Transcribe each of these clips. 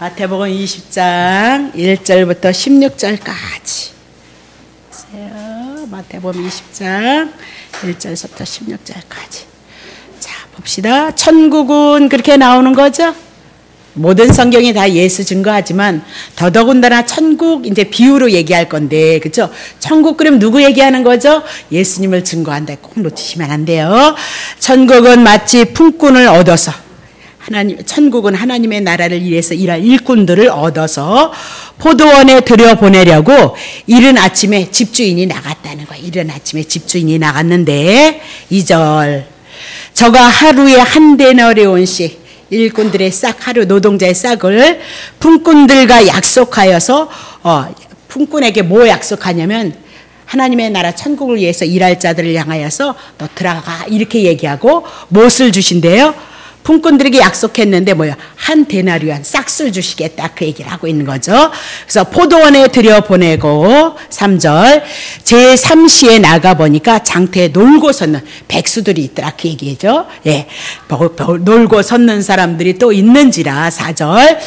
마태복음 20장 1절부터 16절까지. 보세요. 마태복음 20장 1절부터 16절까지. 자, 봅시다. 천국은 그렇게 나오는 거죠? 모든 성경이 다 예수 증거하지만 더더군다나 천국 이제 비유로 얘기할 건데 그렇죠? 천국 그럼 누구 얘기하는 거죠? 예수님을 증거한다. 꼭 놓치시면 안 돼요. 천국은 마치 품꾼을 얻어서 하나님 천국은 하나님의 나라를 위해서 일할 일꾼들을 얻어서 포도원에 들여 보내려고 이른 아침에 집주인이 나갔다는 거예요. 이른 아침에 집주인이 나갔는데 2절 저가 하루에 한 데나리온씩 일꾼들의 싹 하루 노동자의 싹을 품꾼들과 약속하여서 어, 품꾼에게 뭐 약속하냐면 하나님의 나라 천국을 위해서 일할 자들을 향하여서 너 들어가 이렇게 얘기하고 무엇을 주신대요? 품꾼들에게 약속했는데 뭐야 한 데나리온 싹쓸 주시겠다 그 얘기를 하고 있는 거죠. 그래서 포도원에 들여 보내고 3절 제 3시에 나가 보니까 장터에 놀고 섰는 백수들이 있더라 그 얘기죠. 예. 놀고 섰는 사람들이 또 있는지라 4절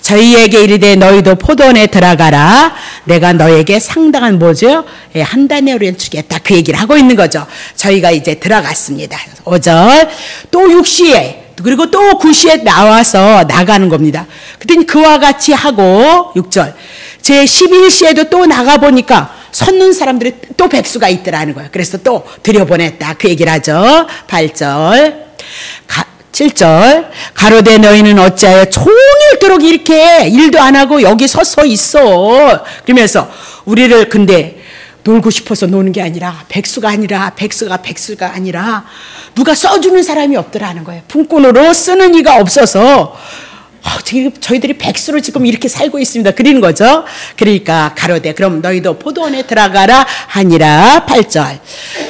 저희에게 이르되 너희도 포도원에 들어가라 내가 너에게 상당한 뭐죠? 예, 한 데나리온 주겠다 그 얘기를 하고 있는 거죠. 저희가 이제 들어갔습니다. 5절 또 6시에 그리고 또 9시에 나와서 나가는 겁니다. 그랬더니 그와 같이 하고 6절 제 11시에도 또 나가 보니까 섰는 사람들이 또 백수가 있더라는 거예요. 그래서 또 들여보냈다. 그 얘기를 하죠. 8절. 가, 7절. 가로대 너희는 어찌하여 종일도록 이렇게 일도 안 하고 여기 서서 있어. 그러면서 우리를 근데 놀고 싶어서 노는 게 아니라 백수가 아니라 백수가 백수가 아니라 누가 써주는 사람이 없더라는 거예요. 품꾼으로 쓰는 이가 없어서 어, 저희들이 백수로 지금 이렇게 살고 있습니다. 그리는 거죠. 그러니까 가로되 그럼 너희도 포도원에 들어가라 하니라 8절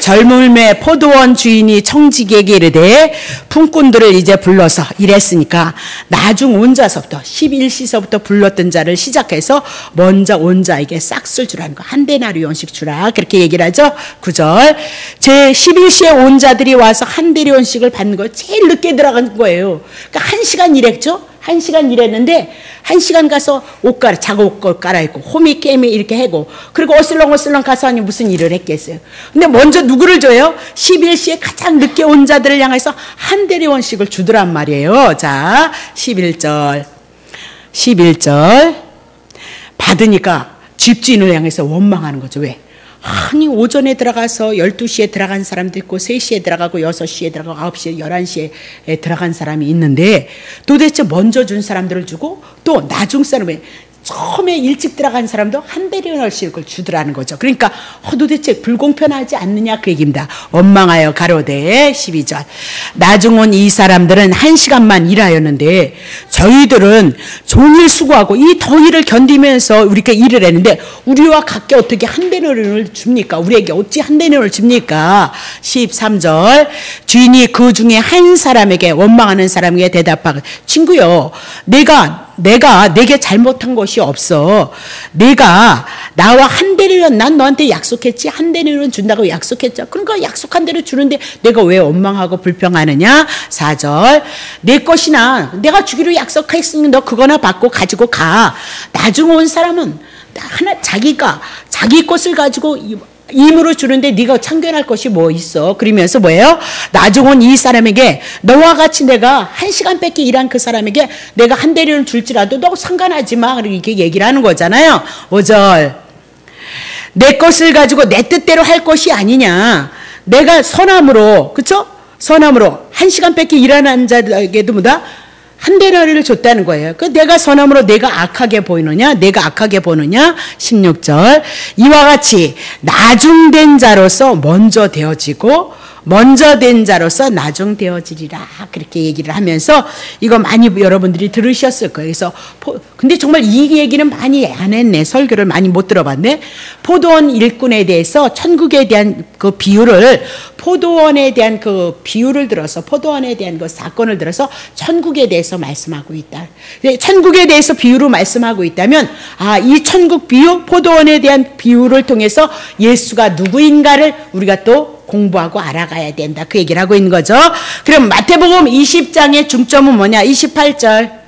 젊음의 포도원 주인이 청지기에게 이르되 품꾼들을 이제 불러서 이랬으니까 나중 온 자서부터 11시서부터 불렀던 자를 시작해서 먼저 온 자에게 싹쓸 주라는 거. 한 데나리온씩 주라. 그렇게 얘기를 하죠. 9절 제 11시에 온 자들이 와서 한 데나리온씩을 받는 거 제일 늦게 들어간 거예요. 그러니까 한 시간 일했죠. 한 시간 일했는데 한 시간 가서 옷 갈아 작업 옷 갈아입고 호미 게임에 이렇게 하고 그리고 어슬렁어슬렁 가서 아니 무슨 일을 했겠어요. 근데 먼저 누구를 줘요? 11시에 가장 늦게 온 자들을 향해서 한 대리원씩을 주더란 말이에요. 자, 11절. 11절. 받으니까 집주인을 향해서 원망하는 거죠. 왜? 아니 오전에 들어가서 12시에 들어간 사람도 있고 3시에 들어가고 6시에 들어가고 9시에 11시에 들어간 사람이 있는데 도대체 먼저 준 사람들을 주고 또 나중 사람에 처음에 일찍 들어간 사람도 한 대리원씩을 주더라는 거죠. 그러니까 어, 도대체 불공평하지 않느냐 그 얘기입니다. 원망하여 가로되 12절 나중 온 이 사람들은 한 시간만 일하였는데 저희들은 종일 수고하고 이 더위를 견디면서 우리가 일을 했는데 우리와 같게 어떻게 한 대리원을 줍니까? 우리에게 어찌 한 대리원을 줍니까? 13절 주인이 그 중에 한 사람에게 원망하는 사람에게 대답하고 친구요 내가 내가 내게 잘못한 것이 없어. 내가 나와 한 대리는 난 너한테 약속했지 한 대리는 준다고 약속했죠. 그러니까 약속한 대로 주는데 내가 왜 원망하고 불평하느냐? 4절 내 것이나 내가 주기로 약속했으니 너 그거나 받고 가지고 가. 나중 온 사람은 하나 자기가 자기 것을 가지고 임으로 주는데 네가 참견할 것이 뭐 있어? 그러면서 뭐예요? 나중 온이 사람에게 너와 같이 내가 한 시간밖에 일한 그 사람에게 내가 한 대리를 줄지라도 너 상관하지 마. 이렇게 얘기를 하는 거잖아요. 5절. 내 것을 가지고 내 뜻대로 할 것이 아니냐. 내가 선함으로, 그쵸? 선함으로 한 시간밖에 일하는 자에게도 뭐다? 한 대라리를 줬다는 거예요. 그 내가 선함으로 내가 악하게 보이느냐? 내가 악하게 보느냐? 16절. 이와 같이 나중된 자로서 먼저 되어지고 먼저 된 자로서 나중 되어지리라 그렇게 얘기를 하면서 이거 많이 여러분들이 들으셨을 거예요. 그래서 근데 정말 이 얘기는 많이 안 했네. 설교를 많이 못 들어봤네. 포도원 일꾼에 대해서 천국에 대한 그 비유를 포도원에 대한 그 비유를 들어서 포도원에 대한 그 사건을 들어서 천국에 대해서 말씀하고 있다. 천국에 대해서 비유로 말씀하고 있다면 아, 이 천국 비유, 포도원에 대한 비유를 통해서 예수가 누구인가를 우리가 또 공부하고 알아가야 된다. 그 얘기를 하고 있는 거죠. 그럼 마태복음 20장의 중점은 뭐냐? 28절.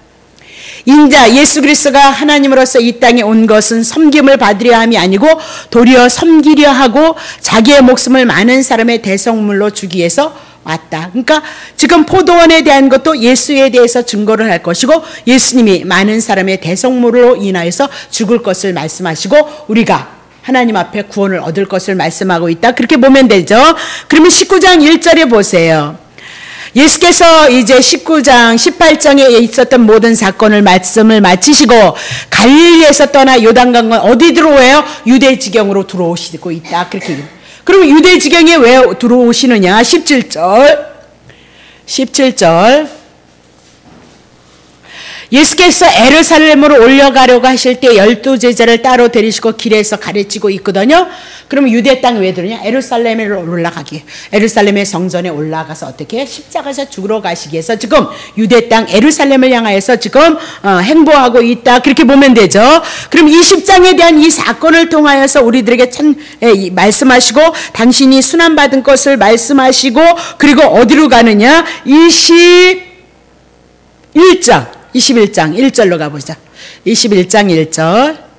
인자 예수 그리스도가 하나님으로서 이 땅에 온 것은 섬김을 받으려 함이 아니고 도리어 섬기려 하고 자기의 목숨을 많은 사람의 대성물로 주기 위해서 왔다. 그러니까 지금 포도원에 대한 것도 예수에 대해서 증거를 할 것이고 예수님이 많은 사람의 대성물로 인하여서 죽을 것을 말씀하시고 우리가 하나님 앞에 구원을 얻을 것을 말씀하고 있다. 그렇게 보면 되죠. 그러면 19장 1절에 보세요. 예수께서 이제 19장, 18장에 있었던 모든 사건을 말씀을 마치시고 갈릴리에서 떠나 요단강은 어디 들어오요? 유대 지경으로 들어오시고 있다. 그렇게 그럼 유대 지경에 왜 들어오시느냐? 17절. 17절. 예수께서 에르살렘으로 올려가려고 하실 때 열두 제자를 따로 데리시고 길에서 가르치고 있거든요. 그러면 유대 땅에 왜 들으냐? 에르살렘으로 올라가기. 에르살렘의 성전에 올라가서 어떻게 십자가에서 죽으러 가시기 위해서 지금 유대 땅 에르살렘을 향하여서 지금 어, 행보하고 있다. 그렇게 보면 되죠. 그럼 이 십장에 대한 이 사건을 통하여서 우리들에게 참 에, 말씀하시고 당신이 순환받은 것을 말씀하시고 그리고 어디로 가느냐? 21장 21장 1절로 가보자. 21장 1절.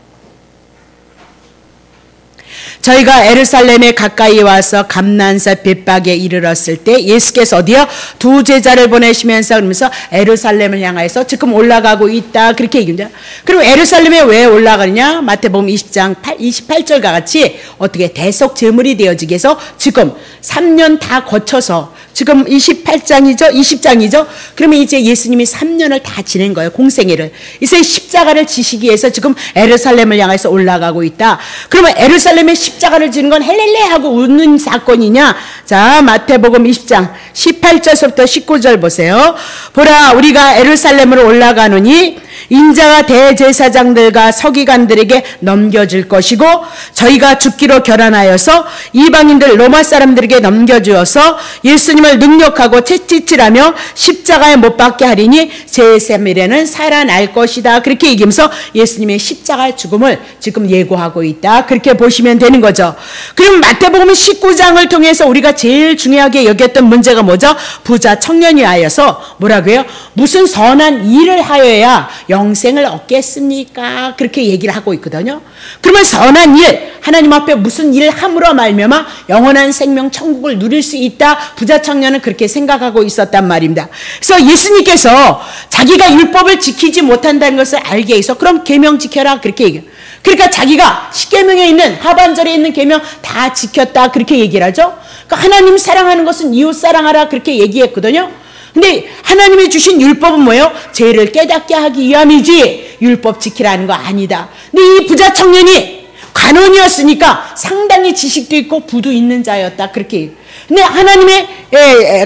저희가 에르살렘에 가까이 와서 감난사 벳박에 이르렀을 때 예수께서 어디요? 두 제자를 보내시면서 그러면서 에르살렘을 향해서 지금 올라가고 있다. 그렇게 얘기합니다. 그럼 에르살렘에 왜 올라가느냐? 마태복음 20장 8, 28절과 같이 어떻게 대속 제물이 되어지기 위해서 지금 3년 다 거쳐서 지금 28장이죠? 20장이죠? 그러면 이제 예수님이 3년을 다 지낸 거예요. 공생애를. 이제 십자가를 지시기 위해서 지금 에르살렘을 향해서 올라가고 있다. 그러면 에르살렘에 십자가를 지는 건 헬렐레 하고 웃는 사건이냐? 자, 마태복음 20장 18절부터 19절 보세요. 보라, 우리가 에르살렘으로 올라가노니 인자가 대제사장들과 서기관들에게 넘겨줄 것이고 저희가 죽기로 결단하여서 이방인들 로마 사람들에게 넘겨주어서 예수님을 능력하고 채찍질하며 십자가에 못 박게 하리니 제3일에는 살아날 것이다. 그렇게 얘기하면서 예수님의 십자가의 죽음을 지금 예고하고 있다. 그렇게 보시면 되는 거죠. 그럼 마태복음 19장을 통해서 우리가 제일 중요하게 여겼던 문제가 뭐죠? 부자 청년이 하여서 뭐라고요? 무슨 선한 일을 하여야 영생을 얻겠습니까? 그렇게 얘기를 하고 있거든요. 그러면 선한 일, 하나님 앞에 무슨 일을 함으로 말미암아 영원한 생명 천국을 누릴 수 있다. 부자 청년은 그렇게 생각하고 있었단 말입니다. 그래서 예수님께서 자기가 율법을 지키지 못한다는 것을 알게 해서 그럼 계명 지켜라 그렇게 얘기해요. 그러니까 자기가 십계명에 있는 하반절에 있는 계명 다 지켰다 그렇게 얘기를 하죠. 그러니까 하나님 사랑하는 것은 이웃 사랑하라 그렇게 얘기했거든요. 근데 하나님이 주신 율법은 뭐예요? 죄를 깨닫게 하기 위함이지 율법 지키라는 거 아니다. 근데 이 부자 청년이 관원이었으니까 상당히 지식도 있고 부도 있는 자였다. 그렇게. 근데 하나님의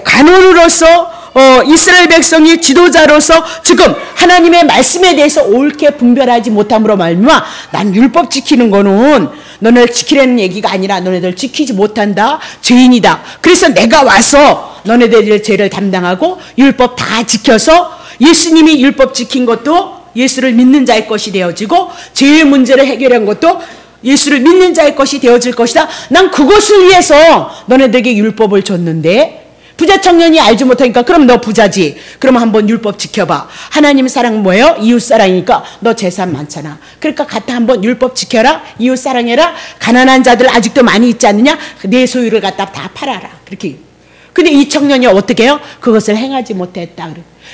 관원으로서 어, 이스라엘 백성이 지도자로서 지금 하나님의 말씀에 대해서 옳게 분별하지 못함으로 말미암아 난 율법 지키는 거는 너네를 지키라는 얘기가 아니라 너네들 지키지 못한다 죄인이다. 그래서 내가 와서 너네들의 죄를 담당하고 율법 다 지켜서 예수님이 율법 지킨 것도 예수를 믿는 자의 것이 되어지고 죄의 문제를 해결한 것도 예수를 믿는 자의 것이 되어질 것이다. 난 그것을 위해서 너네들에게 율법을 줬는데 부자 청년이 알지 못하니까 그럼 너 부자지. 그럼 한번 율법 지켜봐. 하나님 사랑 뭐예요? 이웃 사랑이니까 너 재산 많잖아. 그러니까 갖다 한번 율법 지켜라. 이웃 사랑해라. 가난한 자들 아직도 많이 있지 않느냐? 내 소유를 갖다 다 팔아라. 그렇게. 근데 이 청년이 어떻게 해요? 그것을 행하지 못했다.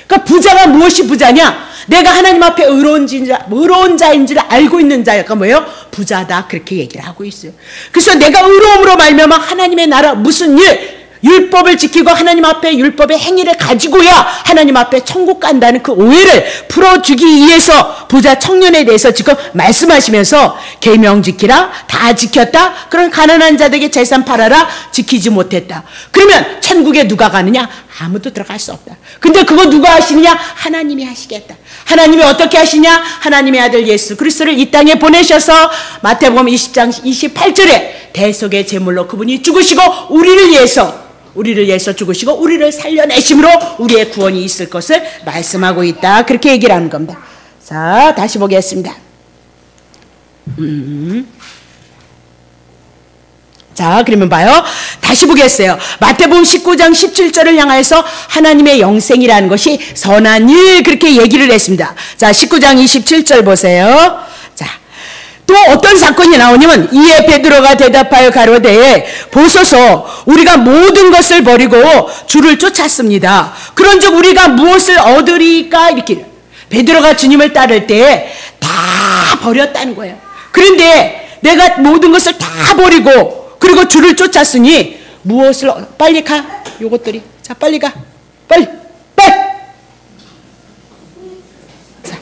그러니까 부자가 무엇이 부자냐? 내가 하나님 앞에 의로운 자, 의로운 자인 줄 알고 있는 자가 뭐예요? 부자다. 그렇게 얘기를 하고 있어요. 그래서 내가 의로움으로 말미암아 하나님의 나라 무슨 일, 율법을 지키고 하나님 앞에 율법의 행위를 가지고야 하나님 앞에 천국 간다는 그 오해를 풀어주기 위해서 부자 청년에 대해서 지금 말씀하시면서 계명 지키라 다 지켰다 그런 가난한 자들에게 재산 팔아라 지키지 못했다. 그러면 천국에 누가 가느냐? 아무도 들어갈 수 없다. 근데 그거 누가 하시느냐? 하나님이 하시겠다. 하나님이 어떻게 하시냐? 하나님의 아들 예수 그리스도를 이 땅에 보내셔서 마태복음 20장 28절에 대속의 제물로 그분이 죽으시고 우리를 위해서 우리를 위해서 죽으시고 우리를 살려내심으로 우리의 구원이 있을 것을 말씀하고 있다. 그렇게 얘기를 하는 겁니다. 자, 다시 보겠습니다. 음. 자, 그러면 봐요. 다시 보겠어요. 마태복음 19장 17절을 향해서 하나님의 영생이라는 것이 선한 일 그렇게 얘기를 했습니다. 자, 19장 27절 보세요. 자, 또 어떤 사건이 나오냐면 이에 베드로가 대답하여 가로되 보소서 우리가 모든 것을 버리고 주를 쫓았습니다. 그런즉 우리가 무엇을 얻으리까 이렇게 베드로가 주님을 따를 때 다 버렸다는 거예요. 그런데 내가 모든 것을 다 버리고 그리고 주를 쫓았으니 무엇을 얻- 빨리 가 요것들이 자 빨리 가 빨리 빨리 자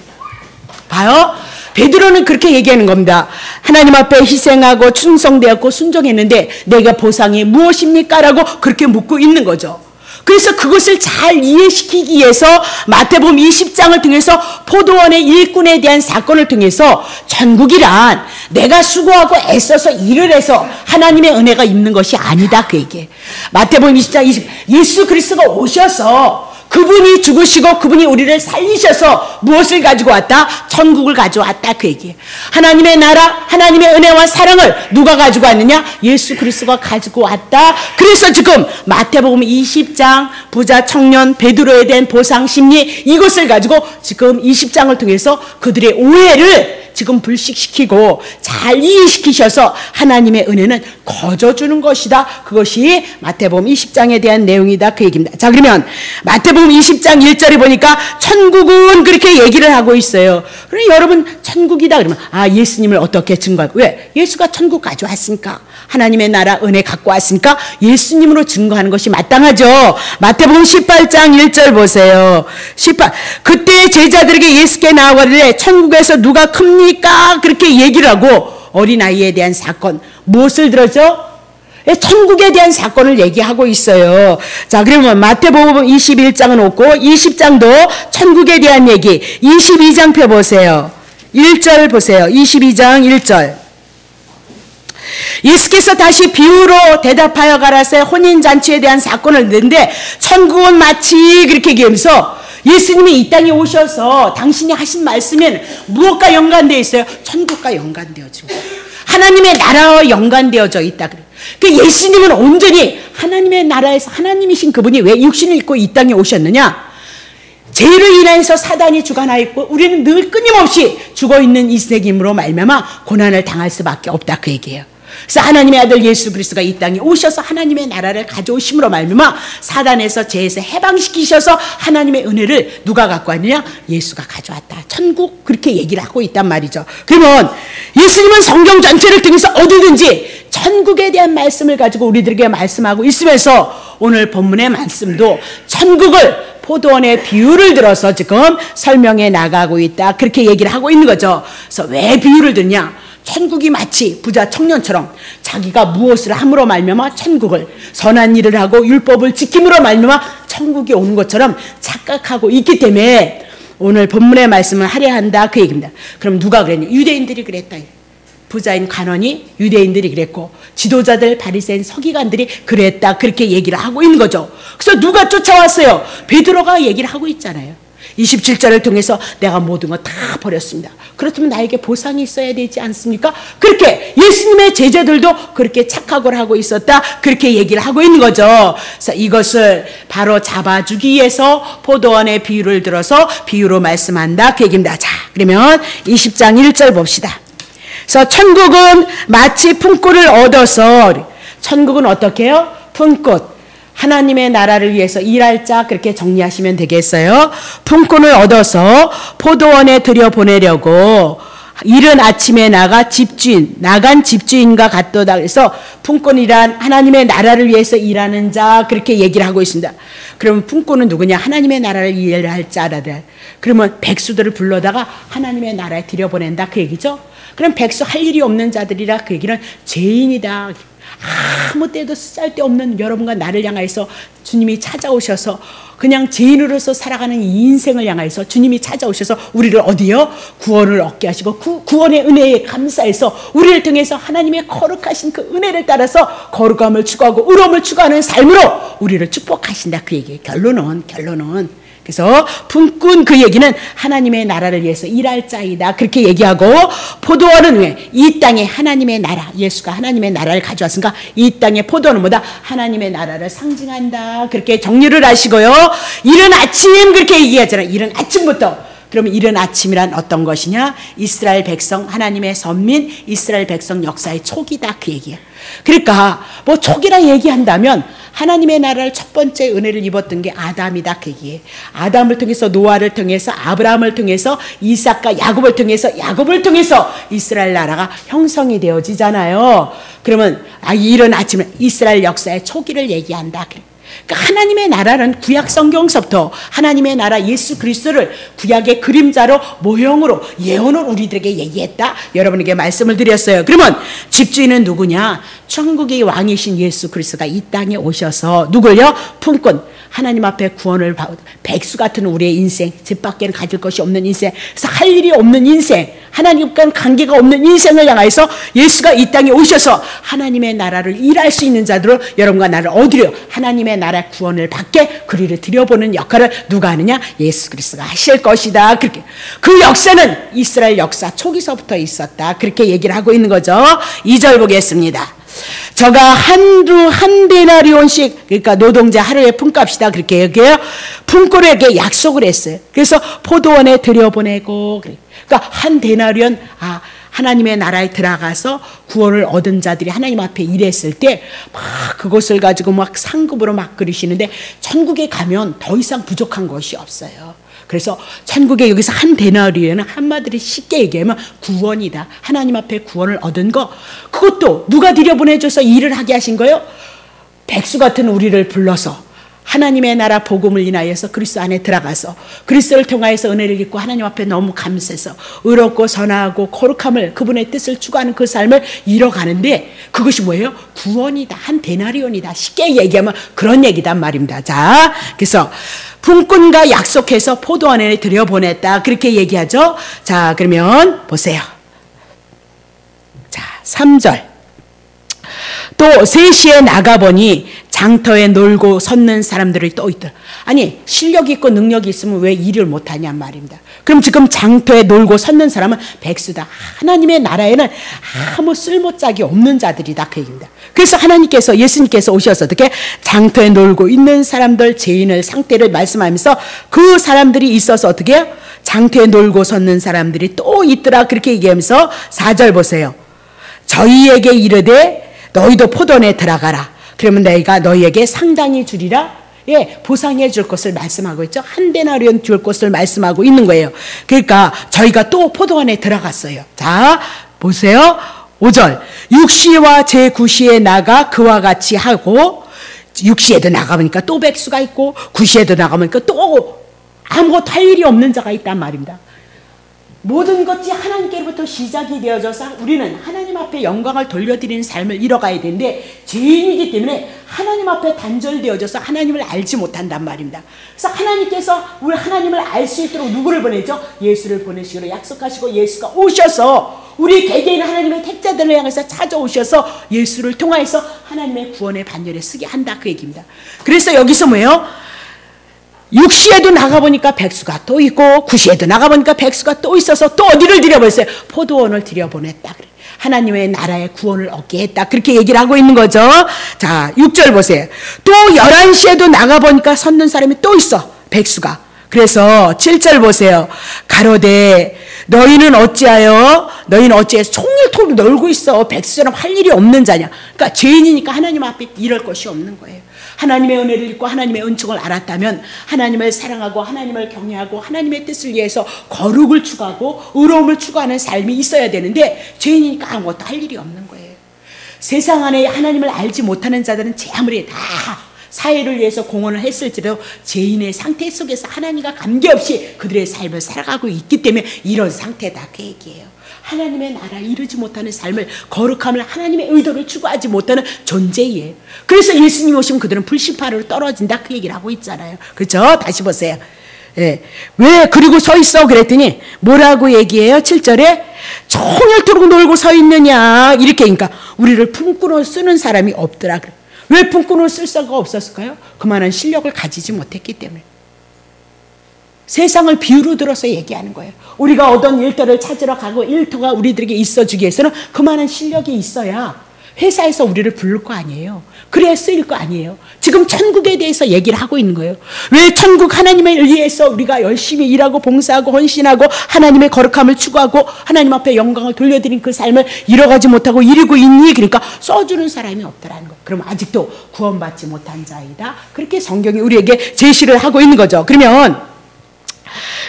봐요. 베드로는 그렇게 얘기하는 겁니다. 하나님 앞에 희생하고 충성되었고 순종했는데 내가 보상이 무엇입니까? 라고 그렇게 묻고 있는 거죠. 그래서 그것을 잘 이해시키기 위해서 마태복음 20장을 통해서 포도원의 일꾼에 대한 사건을 통해서 전국이란 내가 수고하고 애써서 일을 해서 하나님의 은혜가 있는 것이 아니다 그 얘기예요. 마태복음 20장 20 예수 그리스도가 오셔서 그분이 죽으시고 그분이 우리를 살리셔서 무엇을 가지고 왔다? 천국을 가져왔다 그 얘기예요. 하나님의 나라, 하나님의 은혜와 사랑을 누가 가지고 왔느냐? 예수 그리스도가 가지고 왔다. 그래서 지금 마태복음 20장 부자 청년 베드로에 대한 보상 심리 이것을 가지고 지금 20장을 통해서 그들의 오해를 지금 불식시키고 잘 이해시키셔서 하나님의 은혜는 거저 주는 것이다. 그것이 마태복음 20장에 대한 내용이다. 그 얘기입니다. 자, 그러면 마태복음 20장 1절에 보니까 천국은 그렇게 얘기를 하고 있어요. 그럼 여러분 천국이다 그러면 아, 예수님을 어떻게 증거 왜? 예수가 천국 가져왔으니까. 하나님의 나라 은혜 갖고 왔으니까 예수님으로 증거하는 것이 마땅하죠. 마태복음 18장 1절 보세요. 18 그때 제자들에게 예수께 나와가지고 천국에서 누가 큽니 까? 그렇게 얘기를 하고 어린아이에 대한 사건 무엇을 들었죠? 예, 천국에 대한 사건을 얘기하고 있어요. 자, 그러면 마태복음 21장은 없고 20장도 천국에 대한 얘기 22장 펴 보세요. 1절 보세요. 22장 1절. 예수께서 다시 비유로 대답하여 가라세 혼인 잔치에 대한 사건을 듣는데 천국은 마치 그렇게 얘기하면서 예수님이 이 땅에 오셔서 당신이 하신 말씀은 무엇과 연관되어 있어요? 천국과 연관되어지고 하나님의 나라와 연관되어져 있다 그래. 그 예수님은 온전히 하나님의 나라에서 하나님이신 그분이 왜 육신을 입고 이 땅에 오셨느냐? 죄를 인하여서 사단이 주관하였고 우리는 늘 끊임없이 죽어 있는 이 세김으로 말미암아 고난을 당할 수밖에 없다 그 얘기예요. 그래서 하나님의 아들 예수 그리스도가 이 땅에 오셔서 하나님의 나라를 가져오심으로 말미암아 사단에서 죄에서 해방시키셔서 하나님의 은혜를 누가 갖고 왔느냐? 예수가 가져왔다. 천국 그렇게 얘기를 하고 있단 말이죠. 그러면 예수님은 성경 전체를 통해서 어디든지 천국에 대한 말씀을 가지고 우리들에게 말씀하고 있으면서 오늘 본문의 말씀도 천국을 포도원의 비유를 들어서 지금 설명해 나가고 있다. 그렇게 얘기를 하고 있는 거죠. 그래서 왜 비유를 듣냐? 천국이 마치 부자 청년처럼 자기가 무엇을 함으로 말미암아 천국을 선한 일을 하고 율법을 지킴으로 말미암아 천국이 오는 것처럼 착각하고 있기 때문에 오늘 본문의 말씀을 하려 한다 그 얘기입니다. 그럼 누가 그랬냐? 유대인들이 그랬다. 부자인 관원이 유대인들이 그랬고 지도자들 바리새인 서기관들이 그랬다 그렇게 얘기를 하고 있는 거죠. 그래서 누가 쫓아왔어요? 베드로가 얘기를 하고 있잖아요. 27절을 통해서 내가 모든 거 다 버렸습니다. 그렇다면 나에게 보상이 있어야 되지 않습니까? 그렇게 예수님의 제자들도 그렇게 착각을 하고 있었다. 그렇게 얘기를 하고 있는 거죠. 이것을 바로 잡아주기 위해서 포도원의 비유를 들어서 비유로 말씀한다. 그 얘기입니다. 자, 그러면 20장 1절 봅시다. 그래서 천국은 마치 품꽃을 얻어서 천국은 어떻게 해요? 품꽃. 하나님의 나라를 위해서 일할 자 그렇게 정리하시면 되겠어요. 품꾼을 얻어서 포도원에 들여 보내려고 이른 아침에 나가 집주인 나간 집주인과 같도다 그래서 품꾼이란 하나님의 나라를 위해서 일하는 자 그렇게 얘기를 하고 있습니다. 그러면 품꾼은 누구냐? 하나님의 나라를 일할 자라들. 그러면 백수들을 불러다가 하나님의 나라에 들여보낸다 그 얘기죠. 그럼 백수 할 일이 없는 자들이라 그 얘기는 죄인이다. 아무 때도 쓸데없는 여러분과 나를 향하여서 주님이 찾아오셔서 그냥 죄인으로서 살아가는 이 인생을 향하여서 주님이 찾아오셔서 우리를 어디요? 구원을 얻게 하시고 구, 구원의 은혜에 감사해서 우리를 통해서 하나님의 거룩하신 그 은혜를 따라서 거룩함을 추구하고 의로움을 추구하는 삶으로 우리를 축복하신다 그 얘기예요. 결론은 결론은 그래서 품꾼 그 얘기는 하나님의 나라를 위해서 일할 자이다. 그렇게 얘기하고 포도원은 왜? 이 땅에 하나님의 나라, 예수가 하나님의 나라를 가져왔으니까 이 땅의 포도원은 뭐다? 하나님의 나라를 상징한다. 그렇게 정리를 하시고요. 이른 아침 그렇게 얘기하잖아요. 이른 아침부터 그러면 이른 아침이란 어떤 것이냐? 이스라엘 백성, 하나님의 선민, 이스라엘 백성 역사의 초기다. 그 얘기야. 그러니까, 뭐 초기라 얘기한다면, 하나님의 나라를 첫 번째 은혜를 입었던 게 아담이다. 그 얘기해. 아담을 통해서 노아를 통해서 아브라함을 통해서 이삭과 야곱을 통해서 야곱을 통해서 이스라엘 나라가 형성이 되어지잖아요. 그러면 아, 이런 아침에 이스라엘 역사의 초기를 얘기한다. 그러니까 하나님의 나라는 구약 성경서부터 하나님의 나라 예수 그리스도를 구약의 그림자로 모형으로 예언을 우리들에게 얘기했다. 여러분에게 말씀을 드렸어요. 그러면 집주인은 누구냐? 천국의 왕이신 예수 그리스도가 이 땅에 오셔서 누굴요? 품꾼 하나님 앞에 구원을 받 백수 같은 우리의 인생, 집 밖에는 가질 것이 없는 인생, 그래서 할 일이 없는 인생, 하나님과는 관계가 없는 인생을 향해서 예수가 이 땅에 오셔서 하나님의 나라를 일할 수 있는 자들로 여러분과 나를 어디로 하나님의 나라 구원을 받게 그리를 들여보는 역할을 누가 하느냐? 예수 그리스도가 하실 것이다. 그렇게 그 역사는 이스라엘 역사 초기서부터 있었다. 그렇게 얘기를 하고 있는 거죠. 2절 보겠습니다. 저가 한두 한 데나리온씩 그러니까 노동자 하루에 품값이다 그렇게 얘기해요. 품꾼에게 약속을 했어요. 그래서 포도원에 들여보내고 그러니까 한 데나리온 아 하나님의 나라에 들어가서 구원을 얻은 자들이 하나님 앞에 일했을 때 막 그것을 가지고 막 상급으로 막 그리시는데 천국에 가면 더 이상 부족한 것이 없어요. 그래서 천국에 여기서 한 데나리에는 한마디로 쉽게 얘기하면 구원이다. 하나님 앞에 구원을 얻은 거. 그것도 누가 들여보내줘서 일을 하게 하신 거요? 백수 같은 우리를 불러서 하나님의 나라 복음을 인하여서 그리스도 안에 들어가서 그리스도를 통하여서 은혜를 입고 하나님 앞에 너무 감사해서 의롭고 선하고 거룩함을 그분의 뜻을 추구하는 그 삶을 이뤄가는데 그것이 뭐예요? 구원이다. 한 데나리온이다. 쉽게 얘기하면 그런 얘기단 말입니다. 자, 그래서 품꾼과 약속해서 포도원에 들여보냈다. 그렇게 얘기하죠. 자, 그러면 보세요. 자, 3절. 또 3시에 나가보니 장터에 놀고 섰는 사람들이 또 있더라. 아니, 실력 있고 능력이 있으면 왜 일을 못하냐 말입니다. 그럼 지금 장터에 놀고 섰는 사람은 백수다. 하나님의 나라에는 아무 쓸모짝이 없는 자들이다. 그 얘기입니다. 그래서 하나님께서, 예수님께서 오셔서 어떻게 장터에 놀고 있는 사람들 죄인을 상태를 말씀하면서 그 사람들이 있어서 어떻게 장터에 놀고 섰는 사람들이 또 있더라. 그렇게 얘기하면서 4절 보세요. 저희에게 이르되 너희도 포도원에 들어가라. 그러면 내가 너희에게 상당히 주리라. 예, 보상해 줄 것을 말씀하고 있죠. 한 데나리온 줄 것을 말씀하고 있는 거예요. 그러니까 저희가 또 포도원에 들어갔어요. 자, 보세요. 5절. 6시와 제9시에 나가 그와 같이 하고 6시에도 나가보니까 또 백수가 있고 9시에도 나가보니까 또 아무것도 할 일이 없는 자가 있단 말입니다. 모든 것이 하나님께로부터 시작이 되어져서 우리는 하나님 앞에 영광을 돌려드리는 삶을 이뤄가야 되는데 죄인이기 때문에 하나님 앞에 단절되어져서 하나님을 알지 못한단 말입니다. 그래서 하나님께서 우리 하나님을 알 수 있도록 누구를 보내죠? 예수를 보내시기로 약속하시고 예수가 오셔서 우리 개개인 하나님의 택자들을 향해서 찾아오셔서 예수를 통하여서 하나님의 구원의 반열에 쓰게 한다 그 얘기입니다. 그래서 여기서 뭐예요? 6시에도 나가보니까 백수가 또 있고 9시에도 나가보니까 백수가 또 있어서 또 어디를 들여보냈어요? 포도원을 들여보냈다. 하나님의 나라의 구원을 얻게 했다. 그렇게 얘기를 하고 있는 거죠. 자, 6절 보세요. 또 11시에도 나가보니까 섰는 사람이 또 있어. 백수가. 그래서 7절 보세요. 가로되 너희는 어찌하여 너희는 어찌해서 총일토록 놀고 있어. 백수처럼 할 일이 없는 자냐. 그러니까 죄인이니까 하나님 앞에 이럴 것이 없는 거예요. 하나님의 은혜를 입고 하나님의 은총을 알았다면 하나님을 사랑하고 하나님을 경외하고 하나님의 뜻을 위해서 거룩을 추구하고 의로움을 추구하는 삶이 있어야 되는데 죄인이니까 아무것도 할 일이 없는 거예요. 세상 안에 하나님을 알지 못하는 자들은 제 아무리 다 사회를 위해서 공헌을 했을지라도 죄인의 상태 속에서 하나님과 관계없이 그들의 삶을 살아가고 있기 때문에 이런 상태다 그 얘기예요. 하나님의 나라 이루지 못하는 삶을 거룩함을 하나님의 의도를 추구하지 못하는 존재예요. 그래서 예수님 오시면 그들은 불신파로 떨어진다 그 얘기를 하고 있잖아요. 그렇죠? 다시 보세요. 예. 왜 그리고 서 있어 그랬더니 뭐라고 얘기해요? 7절에 총열토록 놀고 서 있느냐 이렇게 그러니까 우리를 품꾼으로 쓰는 사람이 없더라. 왜 품꾼으로 쓸 수가 없었을까요? 그만한 실력을 가지지 못했기 때문에. 세상을 비유로 들어서 얘기하는 거예요. 우리가 어떤 일터를 찾으러 가고 일터가 우리들에게 있어주기 위해서는 그만한 실력이 있어야 회사에서 우리를 부를 거 아니에요. 그래야 쓰일 거 아니에요. 지금 천국에 대해서 얘기를 하고 있는 거예요. 왜 천국 하나님을 위해서 우리가 열심히 일하고 봉사하고 헌신하고 하나님의 거룩함을 추구하고 하나님 앞에 영광을 돌려드린 그 삶을 이뤄가지 못하고 이루고 있니? 그러니까 써주는 사람이 없더라는 거예요. 그럼 아직도 구원받지 못한 자이다. 그렇게 성경이 우리에게 제시를 하고 있는 거죠. 그러면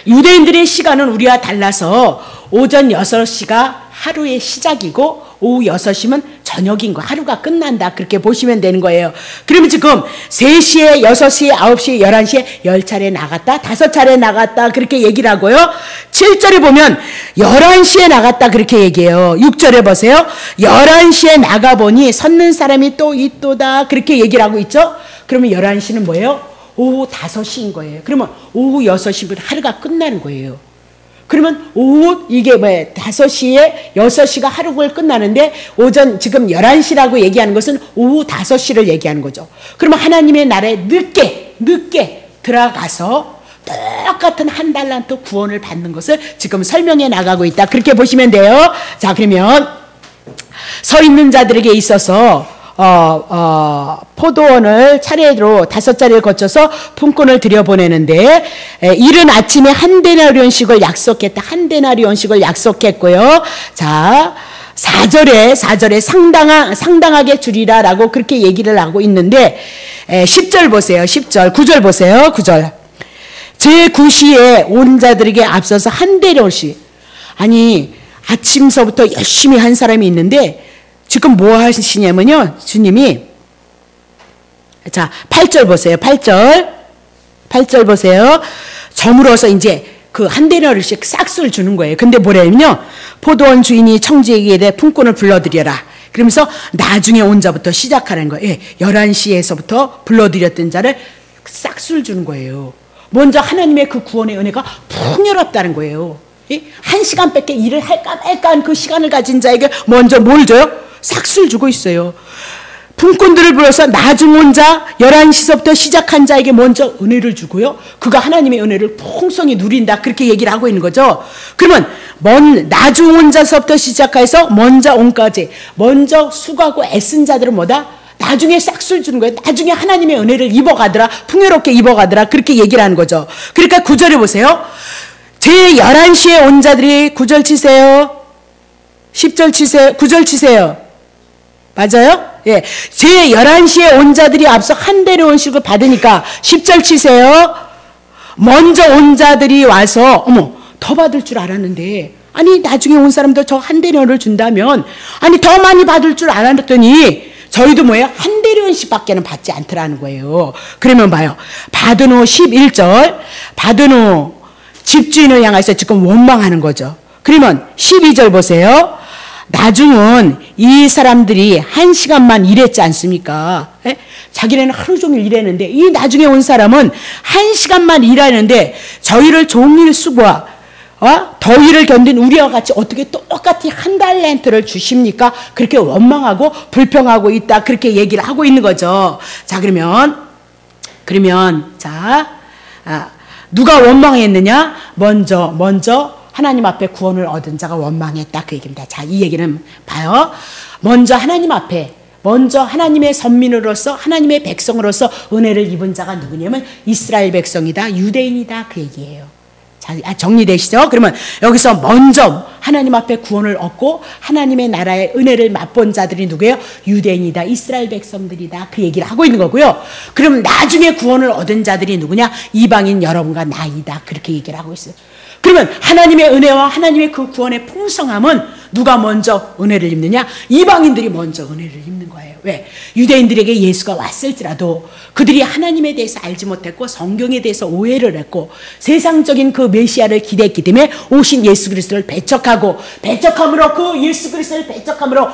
유대인들의 시간은 우리와 달라서 오전 6시가 하루의 시작이고 오후 6시면 저녁인 거 하루가 끝난다 그렇게 보시면 되는 거예요. 그러면 지금 3시에 6시에 9시에 11시에 10차례 나갔다 5차례 나갔다 그렇게 얘기를 하고요. 7절에 보면 11시에 나갔다 그렇게 얘기해요. 6절에 보세요. 11시에 나가보니 섰는 사람이 또 있도다 그렇게 얘기를 하고 있죠. 그러면 11시는 뭐예요? 오후 5시인 거예요. 그러면 오후 6시면 하루가 끝나는 거예요. 그러면 오후 이게 뭐예요? 5시에 6시가 하루가 끝나는데 오전 지금 11시라고 얘기하는 것은 오후 5시를 얘기하는 거죠. 그러면 하나님의 나라에 늦게 늦게 들어가서 똑같은 한 달란트 구원을 받는 것을 지금 설명해 나가고 있다. 그렇게 보시면 돼요. 자, 그러면 서 있는 자들에게 있어서 어, 어, 포도원을 차례로 다섯 자리를 거쳐서 품꾼을 들여보내는데 에, 이른 아침에 한 데나리온씩을 약속했다. 한 데나리온씩을 약속했고요. 자, 4절에 4절에 상당하, 상당하게 줄이라라고 그렇게 얘기를 하고 있는데 에, 10절 보세요. 10절 9절 보세요. 9절 제9시에 온 자들에게 앞서서 한 데나리온씩 아니 아침서부터 열심히 한 사람이 있는데 지금 뭐 하시냐면요. 주님이 자, 8절 보세요. 8절. 8절 보세요. 점으로서 이제 그 한 대너를씩 싹쓸 주는 거예요. 근데 뭐냐면요. 포도원 주인이 청지에게 대 품꾼을 불러들여라. 그러면서 나중에 온 자부터 시작하는 거예요. 예, 11시에서부터 불러들였던 자를 싹쓸 주는 거예요. 먼저 하나님의 그 구원의 은혜가 풍요롭다는 거예요. 한 시간밖에 일을 할까 말까 한 그 시간을 가진 자에게 먼저 뭘 줘요? 삭술 주고 있어요. 품꾼들을 불러서 나중 온 자, 11시서부터 시작한 자에게 먼저 은혜를 주고요. 그가 하나님의 은혜를 풍성히 누린다. 그렇게 얘기를 하고 있는 거죠. 그러면 먼, 나중 온 자서부터 시작해서 먼저 온까지, 먼저 수고하고 애쓴 자들은 뭐다? 나중에 싹술 주는 거예요. 나중에 하나님의 은혜를 입어가더라. 풍요롭게 입어가더라. 그렇게 얘기를 하는 거죠. 그러니까 구절에 보세요. 제 11시에 온 자들이 구절 치세요. 10절 치세요. 9절 치세요. 맞아요? 예. 제 11시에 온 자들이 앞서 한 대를 원식을 받으니까 10절 치세요. 먼저 온 자들이 와서, 어머, 더 받을 줄 알았는데, 아니, 나중에 온 사람도 저 한 대련을 준다면, 아니, 더 많이 받을 줄 알았더니, 저희도 뭐예요? 한 대련씩 밖에는 받지 않더라는 거예요. 그러면 봐요. 받은 후 11절, 받은 후 집주인을 향해서 지금 원망하는 거죠. 그러면 12절 보세요. 나중은 이 사람들이 한 시간만 일했지 않습니까? 에? 예? 자기네는 하루 종일 일했는데 이 나중에 온 사람은 한 시간만 일하는데 저희를 종일 수고와 어? 더위를 견딘 우리와 같이 어떻게 똑같이 한 달렌트를 주십니까? 그렇게 원망하고 불평하고 있다 그렇게 얘기를 하고 있는 거죠. 자 그러면 그러면 자 아, 누가 원망했느냐? 먼저 먼저 하나님 앞에 구원을 얻은 자가 원망했다 그 얘기입니다. 자, 이 얘기는 봐요. 먼저 하나님 앞에 먼저 하나님의 선민으로서 하나님의 백성으로서 은혜를 입은 자가 누구냐면 이스라엘 백성이다 유대인이다 그 얘기예요. 자, 아, 정리되시죠? 그러면 여기서 먼저 하나님 앞에 구원을 얻고 하나님의 나라의 은혜를 맛본 자들이 누구예요? 유대인이다, 이스라엘 백성들이다. 그 얘기를 하고 있는 거고요. 그럼 나중에 구원을 얻은 자들이 누구냐? 이방인 여러분과 나이다. 그렇게 얘기를 하고 있어요. 그러면 하나님의 은혜와 하나님의 그 구원의 풍성함은 누가 먼저 은혜를 입느냐? 이방인들이 먼저 은혜를 입는 거예요. 왜? 유대인들에게 예수가 왔을지라도 그들이 하나님에 대해서 알지 못했고 성경에 대해서 오해를 했고 세상적인 그 메시아를 기대했기 때문에 오신 예수 그리스도를 배척하고 배척함으로 그 예수 그리스도를 배척함으로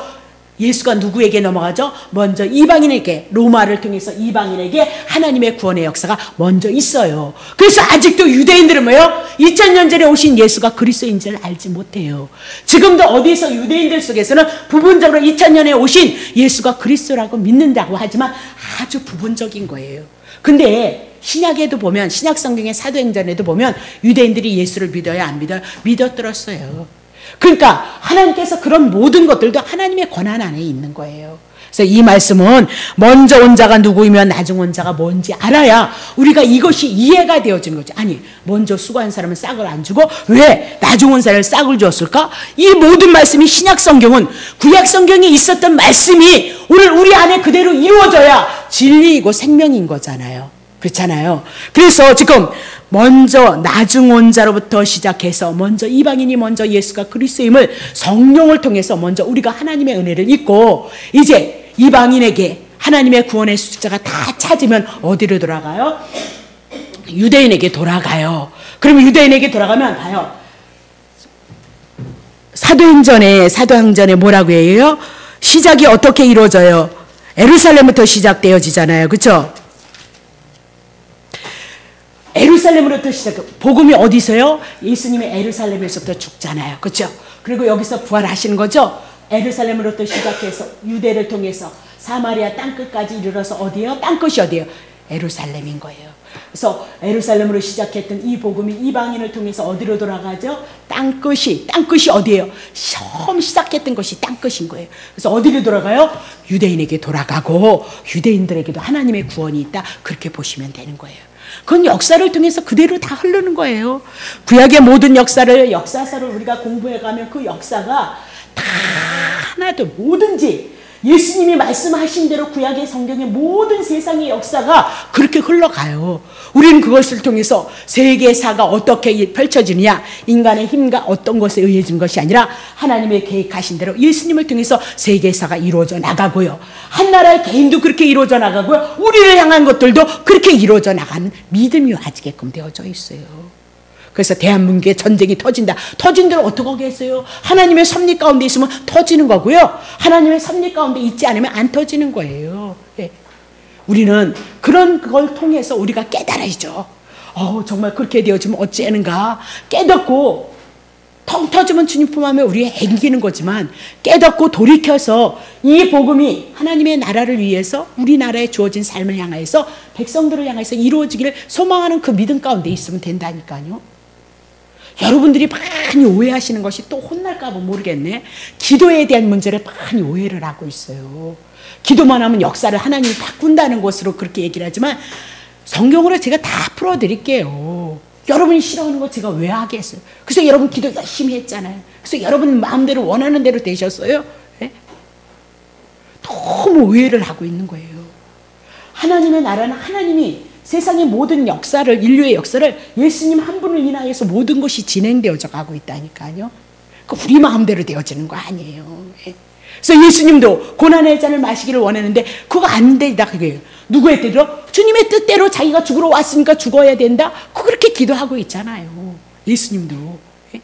예수가 누구에게 넘어가죠? 먼저 이방인에게 로마를 통해서 이방인에게 하나님의 구원의 역사가 먼저 있어요. 그래서 아직도 유대인들은 뭐요? 2000년 전에 오신 예수가 그리스도인 줄 알지 못해요. 지금도 어디서 유대인들 속에서는 부분적으로 2000년에 오신 예수가 그리스도라고 믿는다고 하지만 아주 부분적인 거예요. 근데 신약에도 보면 신약 성경의 사도행전에도 보면 유대인들이 예수를 믿어야 안 믿어요? 믿어들었어요. 그러니까 하나님께서 그런 모든 것들도 하나님의 권한 안에 있는 거예요. 그래서 이 말씀은 먼저 온 자가 누구이며 나중 온 자가 뭔지 알아야 우리가 이것이 이해가 되어지는 거죠. 아니, 먼저 수고한 사람은 싹을 안 주고 왜 나중 온 사람을 싹을 주었을까? 이 모든 말씀이 신약 성경은 구약 성경에 있었던 말씀이 오늘 우리 안에 그대로 이루어져야 진리이고 생명인 거잖아요. 그렇잖아요. 그래서 지금 먼저 나중 온 자로부터 시작해서 먼저 이방인이 먼저 예수가 그리스도임을 성령을 통해서 먼저 우리가 하나님의 은혜를 잊고 이제 이방인에게 하나님의 구원의 숫자가 다 찾으면 어디로 돌아가요? 유대인에게 돌아가요. 그러면 유대인에게 돌아가면 봐요. 사도행전에 사도행전에 뭐라고 해요? 시작이 어떻게 이루어져요? 에루살렘부터 시작되어지잖아요. 그렇죠? 에루살렘으로부터 시작. 복음이 어디서요? 예수님의 에루살렘에서부터 죽잖아요. 그렇죠? 그리고 여기서 부활하시는 거죠. 에루살렘으로부터 시작해서 유대를 통해서 사마리아 땅 끝까지 이르러서 어디요? 땅 끝이 어디요? 에루살렘인 거예요. 그래서 에루살렘으로 시작했던 이 복음이 이방인을 통해서 어디로 돌아가죠? 땅 끝이 땅 끝이 어디예요? 처음 시작했던 것이 땅 끝인 거예요. 그래서 어디로 돌아가요? 유대인에게 돌아가고 유대인들에게도 하나님의 구원이 있다. 그렇게 보시면 되는 거예요. 그건 역사를 통해서 그대로 다 흐르는 거예요. 구약의 모든 역사를 역사서를 우리가 공부해 가면 그 역사가 다 하나도 뭐든지 예수님이 말씀하신 대로 구약의 성경의 모든 세상의 역사가 그렇게 흘러가요. 우리는 그것을 통해서 세계사가 어떻게 펼쳐지느냐, 인간의 힘과 어떤 것에 의해진 것이 아니라 하나님의 계획하신 대로 예수님을 통해서 세계사가 이루어져 나가고요. 한 나라의 개인도 그렇게 이루어져 나가고요. 우리를 향한 것들도 그렇게 이루어져 나가는 믿음이 와지게끔 되어져 있어요. 그래서 대한민국에 전쟁이 터진다. 터진 대로 어떻게 하겠어요? 하나님의 섭리 가운데 있으면 터지는 거고요. 하나님의 섭리 가운데 있지 않으면 안 터지는 거예요. 네. 우리는 그런 걸 통해서 우리가 깨달아야죠. 어, 정말 그렇게 되어지면 어찌하는가. 깨닫고 텅 터지면 주님 품 안에 우리 앵기는 거지만 깨닫고 돌이켜서 이 복음이 하나님의 나라를 위해서 우리나라에 주어진 삶을 향하여서 백성들을 향해서 이루어지기를 소망하는 그 믿음 가운데 있으면 된다니까요. 여러분들이 많이 오해하시는 것이 또 혼날까봐 모르겠네. 기도에 대한 문제를 많이 오해를 하고 있어요. 기도만 하면 역사를 하나님이 바꾼다는 것으로 그렇게 얘기를 하지만 성경으로 제가 다 풀어드릴게요. 여러분이 싫어하는 거 제가 왜 하겠어요? 그래서 여러분 기도 열심히 했잖아요. 그래서 여러분 마음대로 원하는 대로 되셨어요? 네? 너무 오해를 하고 있는 거예요. 하나님의 나라는 하나님이 세상의 모든 역사를 인류의 역사를 예수님 한 분을 인하여서 모든 것이 진행되어져 가고 있다니까요. 그 우리 마음대로 되어지는 거 아니에요. 예. 그래서 예수님도 고난의 잔을 마시기를 원했는데 그거 안 된다 그게요. 누구의 뜻대로? 주님의 뜻대로 자기가 죽으러 왔으니까 죽어야 된다. 그렇게 기도하고 있잖아요. 예수님도. 예.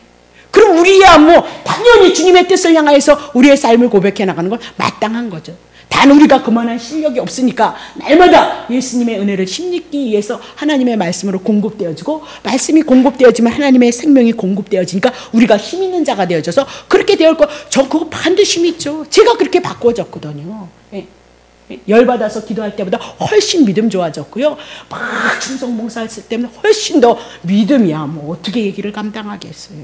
그럼 우리야 뭐 당연히 주님의 뜻을 향하여서 우리의 삶을 고백해 나가는 건 마땅한 거죠. 단 우리가 그만한 실력이 없으니까 날마다 예수님의 은혜를 힘입기 위해서 하나님의 말씀으로 공급되어지고 말씀이 공급되어지면 하나님의 생명이 공급되어지니까 우리가 힘 있는 자가 되어져서 그렇게 되을 거. 저 그거 반드시 믿죠. 제가 그렇게 바꿔졌거든요. 예. 예. 열받아서 기도할 때보다 훨씬 믿음 좋아졌고요. 막 충성 봉사했을 때는 훨씬 더 믿음이야. 뭐 어떻게 얘기를 감당하겠어요.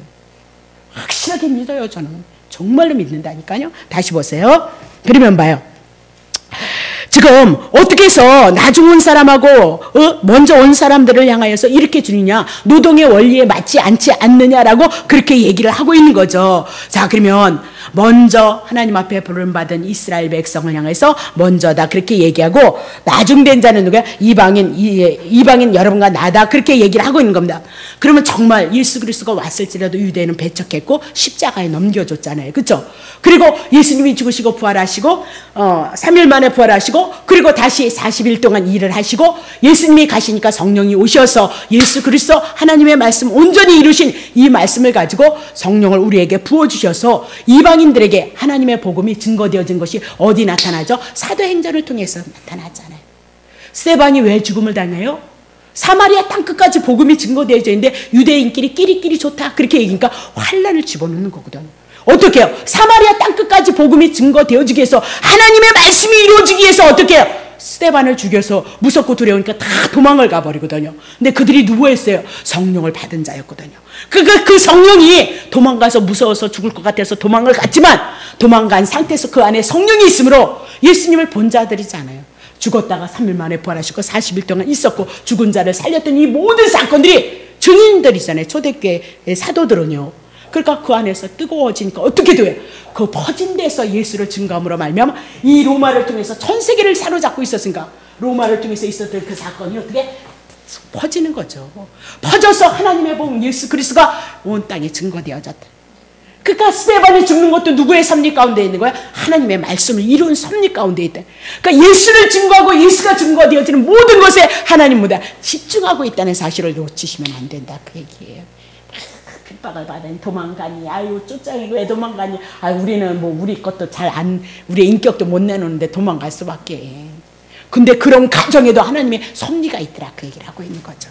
확실하게 믿어요, 저는. 정말로 믿는다니까요. 다시 보세요. 그러면 봐요. 지금 어떻게 해서 나중 온 사람하고 어? 먼저 온 사람들을 향하여서 이렇게 주느냐 노동의 원리에 맞지 않지 않느냐라고 그렇게 얘기를 하고 있는 거죠. 자 그러면 먼저 하나님 앞에 부름받은 이스라엘 백성을 향해서 먼저다 그렇게 얘기하고 나중된 자는 누구야? 이방인 이방인 여러분과 나다 그렇게 얘기를 하고 있는 겁니다. 그러면 정말 예수 그리스도가 왔을지라도 유대는 배척했고 십자가에 넘겨줬잖아요. 그렇죠? 그리고 예수님이 죽으시고 부활하시고 어, 3일 만에 부활하시고 그리고 다시 40일 동안 일을 하시고 예수님이 가시니까 성령이 오셔서 예수 그리스도 하나님의 말씀 온전히 이루신 이 말씀을 가지고 성령을 우리에게 부어 주셔서 이방 이방인들에게 하나님의 복음이 증거되어진 것이 어디 나타나죠? 사도행전을 통해서 나타나잖아요. 스테반이 왜 죽음을 당해요? 사마리아 땅 끝까지 복음이 증거되어져 있는데 유대인끼리 끼리끼리 좋다 그렇게 얘기니까 환란을 집어넣는 거거든. 어떻게 해요? 사마리아 땅 끝까지 복음이 증거되어지기 위해서 하나님의 말씀이 이루어지기 위해서 어떻게 해요? 스테반을 죽여서 무섭고 두려우니까 다 도망을 가버리거든요. 근데 그들이 누구였어요? 성령을 받은 자였거든요. 그, 그, 그 성령이 도망가서 무서워서 죽을 것 같아서 도망을 갔지만 도망간 상태에서 그 안에 성령이 있으므로 예수님을 본 자들이잖아요. 죽었다가 3일 만에 부활하시고 40일 동안 있었고 죽은 자를 살렸던 이 모든 사건들이 증인들이잖아요. 초대교회 사도들은요. 그러니까 그 안에서 뜨거워지니까 어떻게 돼요? 그 퍼진 데서 예수를 증거함으로 말미암아 이 로마를 통해서 전 세계를 사로잡고 있었으니까 로마를 통해서 있었던 그 사건이 어떻게 퍼지는 거죠. 퍼져서 하나님의 복 예수 그리스도가 온 땅에 증거되어졌다. 그러니까 스테반이 죽는 것도 누구의 섭리 가운데 있는 거야? 하나님의 말씀을 이룬 섭리 가운데 있다. 그러니까 예수를 증거하고 예수가 증거되어지는 모든 것에 하나님 보다 집중하고 있다는 사실을 놓치시면 안 된다. 그 얘기예요. 핍박을 받으니 도망가니 아유 쫓아니 왜 도망가니? 아 우리는 뭐 우리 것도 잘 안 우리 인격도 못 내놓는데 도망갈 수밖에. 근데 그런 가정에도 하나님의 섭리가 있더라 그 얘기를 하고 있는 거죠.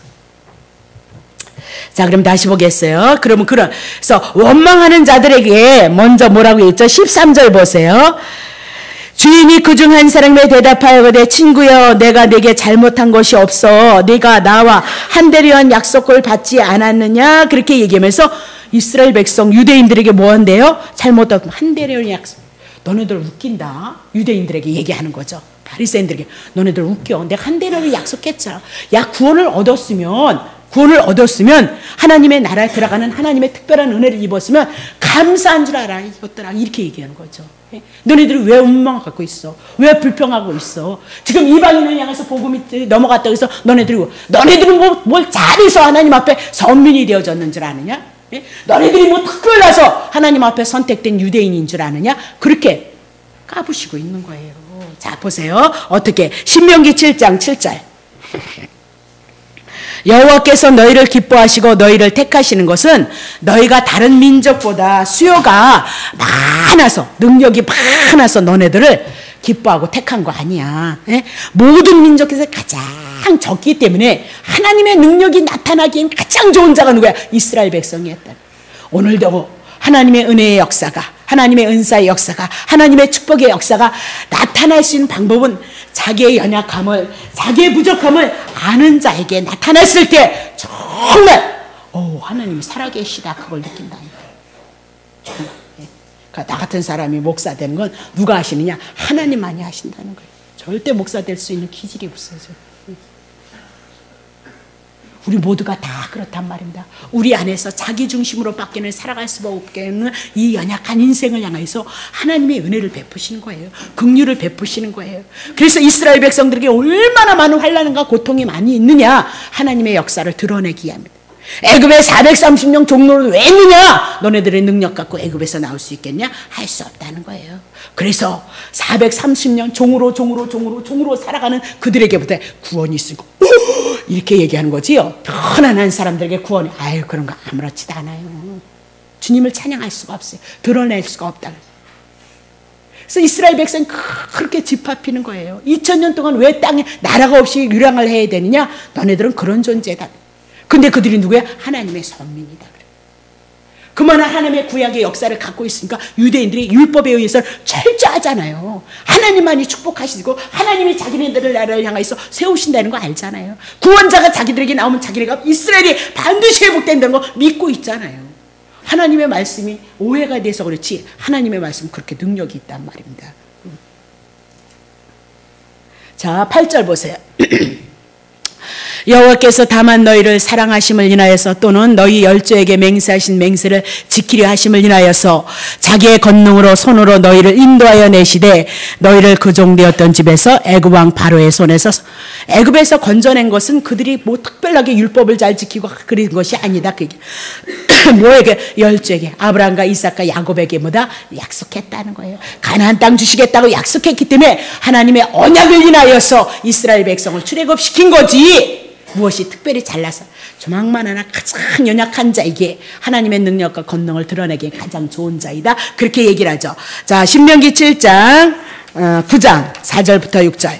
자 그럼 다시 보겠어요. 그러면 그래서 원망하는 자들에게 먼저 뭐라고 했죠? 13절 보세요 주인이 그 중 한 사람에 대답하여거되 친구여 내가 네게 잘못한 것이 없어. 네가 나와 한 대리한 약속을 받지 않았느냐? 그렇게 얘기하면서 이스라엘 백성 유대인들에게 뭐한대요? 잘못한 한 대리한 약속. 너네들 웃긴다. 유대인들에게 얘기하는 거죠. 바리새인들에게. 너네들 웃겨. 내가 한 대리를 약속했잖아. 야 구원을 얻었으면 구원을 얻었으면 하나님의 나라에 들어가는 하나님의 특별한 은혜를 입었으면 감사한 줄 알아 이것들아 이렇게 얘기하는 거죠. 예? 너네들이 왜 원망을 갖고 있어? 왜 불평하고 있어? 지금 이방인을 향해서 복음이 넘어갔다고 해서 너네들이 너네들은 뭐, 뭘 잘해서 하나님 앞에 선민이 되어졌는 줄 아느냐? 예? 너네들이 뭐 특별해서 하나님 앞에 선택된 유대인인 줄 아느냐? 그렇게 까부시고 있는 거예요. 자 보세요. 어떻게 신명기 7장 7절 여호와께서 너희를 기뻐하시고 너희를 택하시는 것은 너희가 다른 민족보다 수요가 많아서 능력이 많아서 너네들을 기뻐하고 택한 거 아니야. 에? 예? 모든 민족에서 가장 적기 때문에 하나님의 능력이 나타나기엔 가장 좋은 자가 누구야? 이스라엘 백성이었다. 오늘도 하나님의 은혜의 역사가 하나님의 은사의 역사가 하나님의 축복의 역사가 나타날 수 있는 방법은 자기의 연약함을 자기의 부족함을 아는 자에게 나타났을 때 정말 오 하나님이 살아계시다 그걸. 정말. 예. 그러니까 나 같은 사람이 목사 되는 건 누가 하시느냐 하나님만이 하신다는 거예요. 절대 목사 될 수 있는 기질이 없어요. 우리 모두가 다 그렇단 말입니다. 우리 안에서 자기 중심으로 밖에는 살아갈 수밖에 없는 이 연약한 인생을 향해서 하나님의 은혜를 베푸시는 거예요. 긍휼을 베푸시는 거예요. 그래서 이스라엘 백성들에게 얼마나 많은 환란과 고통이 많이 있느냐 하나님의 역사를 드러내기 위함입니다. 애굽에 430명 종로를 왜 있느냐? 너네들의 능력 갖고 애굽에서 나올 수 있겠냐? 할 수 없다는 거예요. 그래서 430년 종으로 종으로 종으로 종으로 살아가는 그들에게부터 구원이 있고 이렇게 얘기하는 거지요. 편안한 사람들에게 구원이 아유 그런 거 아무렇지도 않아요. 주님을 찬양할 수가 없어요. 드러낼 수가 없다. 그래서 이스라엘 백성 그렇게 집합히는 거예요. 2000년 동안 왜 땅에 나라가 없이 유랑을 해야 되느냐? 너네들은 그런 존재다. 근데 그들이 누구야? 하나님의 선민이다. 그만한 하나님의 구약의 역사를 갖고 있으니까 유대인들이 율법에 의해서 철저하잖아요. 하나님만이 축복하시고 하나님이 자기네들을 나라를 향해서 세우신다는 거 알잖아요. 구원자가 자기들에게 나오면 자기네가 이스라엘이 반드시 회복된다는 거 믿고 있잖아요. 하나님의 말씀이 오해가 돼서 그렇지 하나님의 말씀은 그렇게 능력이 있단 말입니다. 자, 8절 보세요. 여호와께서 다만 너희를 사랑하심을 인하여서 또는 너희 열조에게 맹세하신 맹세를 지키려 하심을 인하여서 자기의 권능으로 손으로 너희를 인도하여 내시되 너희를 그 종되었던 집에서 애굽 왕 바로의 손에서 애굽에서 건져낸 것은 그들이 뭐 특별하게 율법을 잘 지키고 그런 것이 아니다. 그게 뭐에게 열조에게 아브라함과 이삭과 야곱에게 뭐다 약속했다는 거예요. 가나안 땅 주시겠다고 약속했기 때문에 하나님의 언약을 인하여서 이스라엘 백성을 출애굽시킨 거지. 무엇이 특별히 잘나서 조망만 하나 가장 연약한 자에게 하나님의 능력과 권능을 드러내기 가장 좋은 자이다. 그렇게 얘기를 하죠. 자, 신명기 7장 9장 어, 4절부터 6절.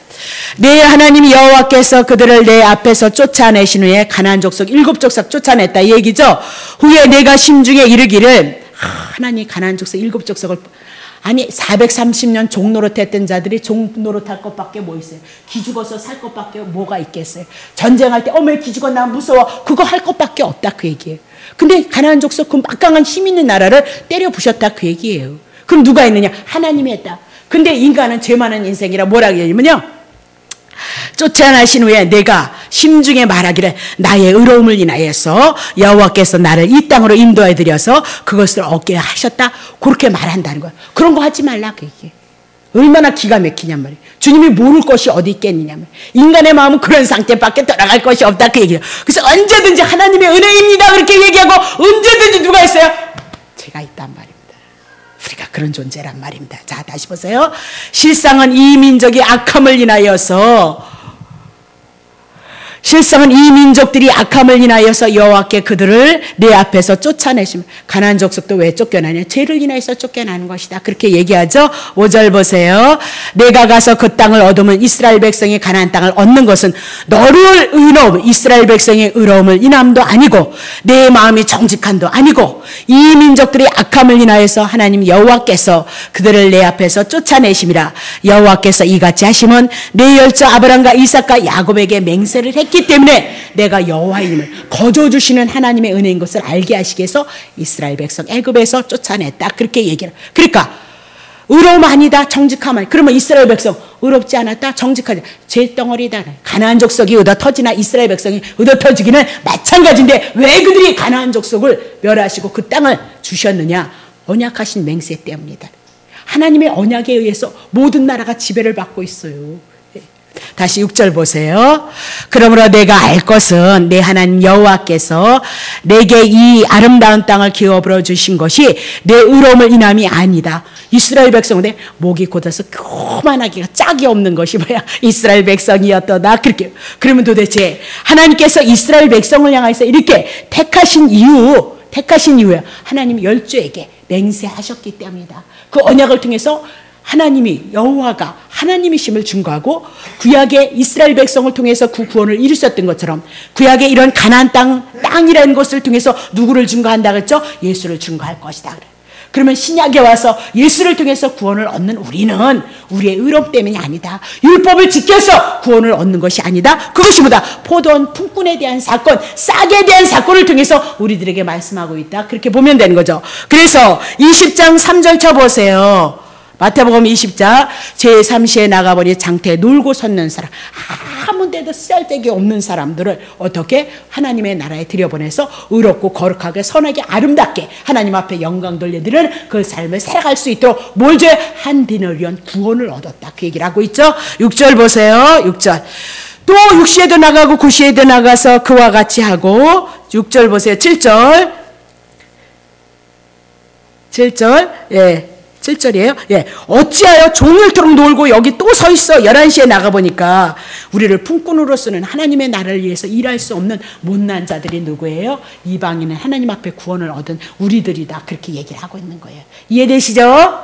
내 하나님 여호와께서 그들을 내 앞에서 쫓아내신 후에 가나안 족속 일곱 족속 쫓아냈다 얘기죠. 후에 내가 심중에 이르기를 하나님 가나안 족속 일곱 족속을 아니 430년 종노릇 했던 자들이 종노릇 할 것밖에 뭐 있어요? 기죽어서 살 것밖에 뭐가 있겠어요? 전쟁할 때 어머 기죽어 나 무서워 그거 할 것밖에 없다 그 얘기예요. 근데 가나안 족속 그 막강한 힘 있는 나라를 때려 부셨다 그 얘기예요. 그럼 누가 했느냐? 하나님이 했다. 근데 인간은 죄 많은 인생이라 뭐라 그러냐면요. 쫓아나신 후에 내가 심중에 말하기를 나의 의로움을 인하여서 여호와께서 나를 이 땅으로 인도해 드려서 그것을 얻게 하셨다. 그렇게 말한다는 거야. 그런 거 하지 말라 그 얘기. 얼마나 기가 막히냔 말이에요. 주님이 모를 것이 어디 있겠느냐. 인간의 마음은 그런 상태밖에 돌아갈 것이 없다 그 얘기예요. 그래서 언제든지 하나님의 은혜입니다 그렇게 얘기하고 언제든지 누가 있어요? 제가 있단 말입니다. 우리가 그런 존재란 말입니다. 자, 다시 보세요. 실상은 이 민족이 악함을 인하여서 실상은 이 민족들이 악함을 인하여서 여호와께 그들을 내 앞에서 쫓아내심. 가나안 족속도 왜 쫓겨나냐? 죄를 인하여서 쫓겨나는 것이다. 그렇게 얘기하죠. 5절 보세요. 내가 가서 그 땅을 얻으면 이스라엘 백성이 가나안 땅을 얻는 것은 너를 의로움, 이스라엘 백성의 의로움을 인함도 아니고 내 마음이 정직한도 아니고 이 민족들이 악함을 인하여서 하나님 여호와께서 그들을 내 앞에서 쫓아내심이라 여호와께서 이같이 하시면 내 열조 아브람과 이삭과 야곱에게 맹세를 했기 때문에 내가 여호와임을 거저 주시는 하나님의 은혜인 것을 알게 하시기 위해서 이스라엘 백성 애굽에서 쫓아냈다. 그렇게 얘기를. 그러니까 의로움 아니다 정직함 아니 그러면 이스라엘 백성 의롭지 않았다 정직하지. 죄덩어리다. 가나안 족속이 얻어 터지나 이스라엘 백성이 얻어 터지기는 마찬가지인데 왜 그들이 가나안 족속을 멸하시고 그 땅을 주셨느냐? 언약하신 맹세 때문이다. 하나님의 언약에 의해서 모든 나라가 지배를 받고 있어요 다시 6절 보세요. 그러므로 내가 알 것은 내 하나님 여호와께서 내게 이 아름다운 땅을 기업으로 주신 것이 내 의로움을 인함이 아니다. 이스라엘 백성인데 목이 곧아서 교만하기가 짝이 없는 것이 뭐야? 이스라엘 백성이었더다. 그렇게 그러면 도대체 하나님께서 이스라엘 백성을 향해서 이렇게 택하신 이유, 택하신 이유야. 하나님 열조에게 맹세하셨기 때문이다. 그 언약을 통해서 하나님이 여호와가 하나님이심을 증거하고 구약의 이스라엘 백성을 통해서 그 구원을 이루셨던 것처럼 구약의 이런 가나안 땅 땅이라는 것을 통해서 누구를 증거한다 그랬죠? 예수를 증거할 것이다 그래. 그러면 신약에 와서 예수를 통해서 구원을 얻는 우리는 우리의 의롭 때문이 아니다. 율법을 지켜서 구원을 얻는 것이 아니다. 그것이 뭐다? 포도원 품꾼에 대한 사건, 싹에 대한 사건을 통해서 우리들에게 말씀하고 있다. 그렇게 보면 되는 거죠. 그래서 20장 3절 쳐보세요. 마태복음 20장 제3시에 나가버리 장태에 놀고 섰는 사람 아무 데도 쓸데기 없는 사람들을 어떻게 하나님의 나라에 들여보내서 의롭고 거룩하게 선하게 아름답게 하나님 앞에 영광 돌려드리는 그 삶을 살아갈 수 있도록 뭘 줘요? 한 디너를 위한 구원을 얻었다. 그 얘기를 하고 있죠. 6절 보세요. 6절. 또 6시에도 나가고 9시에도 나가서 그와 같이 하고 6절 보세요. 7절. 7절. 예 7절이에요. 예. 어찌하여 종일토록 놀고 여기 또 서 있어. 11시에 나가보니까 우리를 품꾼으로 쓰는 하나님의 나라를 위해서 일할 수 없는 못난 자들이 누구예요? 이방인은 하나님 앞에 구원을 얻은 우리들이다. 그렇게 얘기를 하고 있는 거예요. 이해되시죠?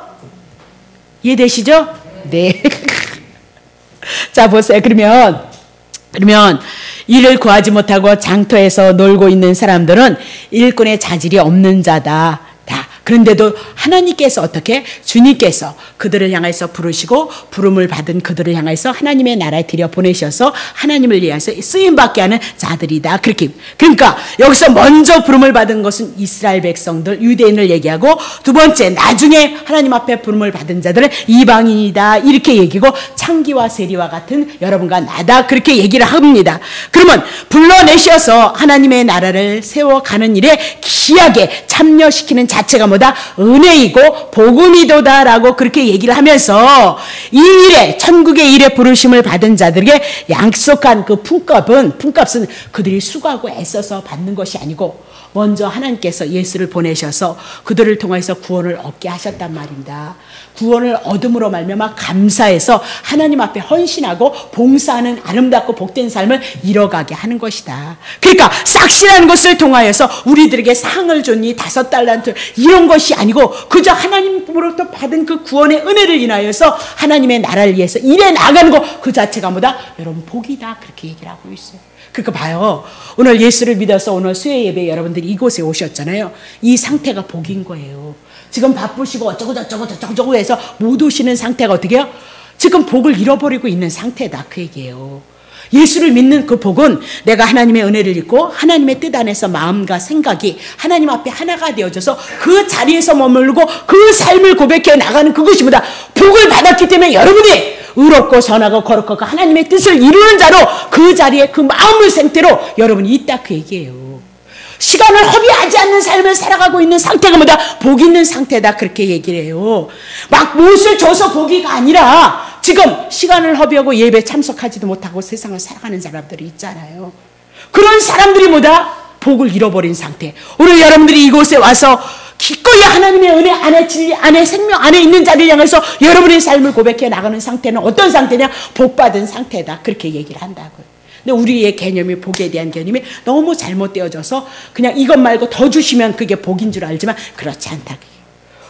이해되시죠? 네. 자, 보세요. 그러면, 그러면, 일을 구하지 못하고 장터에서 놀고 있는 사람들은 일꾼의 자질이 없는 자다. 다. 그런데도 하나님께서 어떻게 주님께서 그들을 향해서 부르시고 부름을 받은 그들을 향해서 하나님의 나라에 들여 보내셔서 하나님을 위해서 쓰임 받게 하는 자들이다. 그렇게 그러니까 여기서 먼저 부름을 받은 것은 이스라엘 백성들 유대인을 얘기하고 두 번째 나중에 하나님 앞에 부름을 받은 자들은 이방인이다. 이렇게 얘기고 창기와 세리와 같은 여러분과 나다. 그렇게 얘기를 합니다. 그러면 불러내셔서 하나님의 나라를 세워 가는 일에 기하게 참여시키는 자체가 뭐다? 은혜이고 복음이도다라고 그렇게 얘기를 하면서 이 일에 천국의 일에 부르심을 받은 자들에게 약속한 그 품값은 품값은 그들이 수고하고 애써서 받는 것이 아니고 먼저 하나님께서 예수를 보내셔서 그들을 통해서 구원을 얻게 하셨단 말입니다. 구원을 얻음으로 말미암아 감사해서 하나님 앞에 헌신하고 봉사하는 아름답고 복된 삶을 이뤄가게 하는 것이다. 그러니까 싹시라는 것을 통하여서 우리들에게 상을 줬니 다섯 달란트 이런 것이 아니고 그저 하나님으로부터 받은 그 구원의 은혜를 인하여서 하나님의 나라를 위해서 일해 나가는 것 그 자체가 뭐다? 여러분 복이다 그렇게 얘기를 하고 있어요. 그러니까 봐요. 오늘 예수를 믿어서 오늘 수요 예배 여러분들이 이곳에 오셨잖아요. 이 상태가 복인 거예요. 지금 바쁘시고 어쩌고 저쩌고 저쩌고 해서 못 오시는 상태가 어떻게 해요? 지금 복을 잃어버리고 있는 상태다 그 얘기예요. 예수를 믿는 그 복은 내가 하나님의 은혜를 입고 하나님의 뜻 안에서 마음과 생각이 하나님 앞에 하나가 되어져서 그 자리에서 머물고 그 삶을 고백해 나가는 그것이 보다 복을 받았기 때문에 여러분이 의롭고 선하고 거룩하고 하나님의 뜻을 이루는 자로 그 자리에 그 마음의 생태로 여러분이 있다 그 얘기예요. 시간을 허비하지 않는 삶을 살아가고 있는 상태가 뭐다? 복 있는 상태다. 그렇게 얘기를 해요. 막 무엇을 줘서 복이가 아니라 지금 시간을 허비하고 예배 참석하지도 못하고 세상을 살아가는 사람들이 있잖아요. 그런 사람들이 뭐다? 복을 잃어버린 상태. 오늘 여러분들이 이곳에 와서 기꺼이 하나님의 은혜 안에 진리 안에 생명 안에 있는 자를 향해서 여러분의 삶을 고백해 나가는 상태는 어떤 상태냐? 복 받은 상태다. 그렇게 얘기를 한다고요. 근데 우리의 개념이 복에 대한 개념이 너무 잘못되어져서 그냥 이것 말고 더 주시면 그게 복인 줄 알지만 그렇지 않다.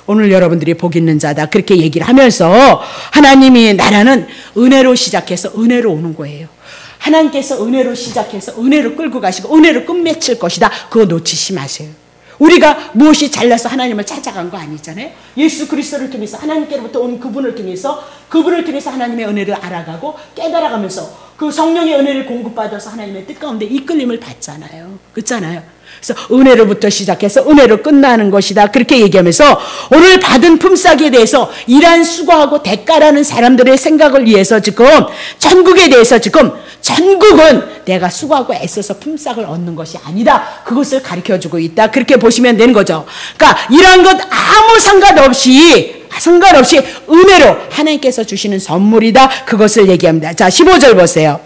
오늘 여러분들이 복 있는 자다. 그렇게 얘기를 하면서 하나님이 나라는 은혜로 시작해서 은혜로 오는 거예요. 하나님께서 은혜로 시작해서 은혜로 끌고 가시고 은혜로 끝맺힐 것이다. 그거 놓치지 마세요. 우리가 무엇이 잘나서 하나님을 찾아간 거 아니잖아요. 예수 그리스도를 통해서 하나님께로부터 온 그분을 통해서 그분을 통해서 하나님의 은혜를 알아가고 깨달아가면서 그 성령의 은혜를 공급받아서 하나님의 뜻 가운데 이끌림을 받잖아요. 그렇잖아요. 그래서 은혜로부터 시작해서 은혜로 끝나는 것이다. 그렇게 얘기하면서 오늘 받은 품삯에 대해서 일한 수고하고 대가라는 사람들의 생각을 위해서 지금 천국에 대해서 지금 천국은 내가 수고하고 애써서 품삯을 얻는 것이 아니다. 그것을 가르쳐 주고 있다. 그렇게 보시면 되는 거죠. 그러니까 이런 것 아무 상관없이 상관없이 은혜로 하나님께서 주시는 선물이다. 그것을 얘기합니다. 자, 15절 보세요.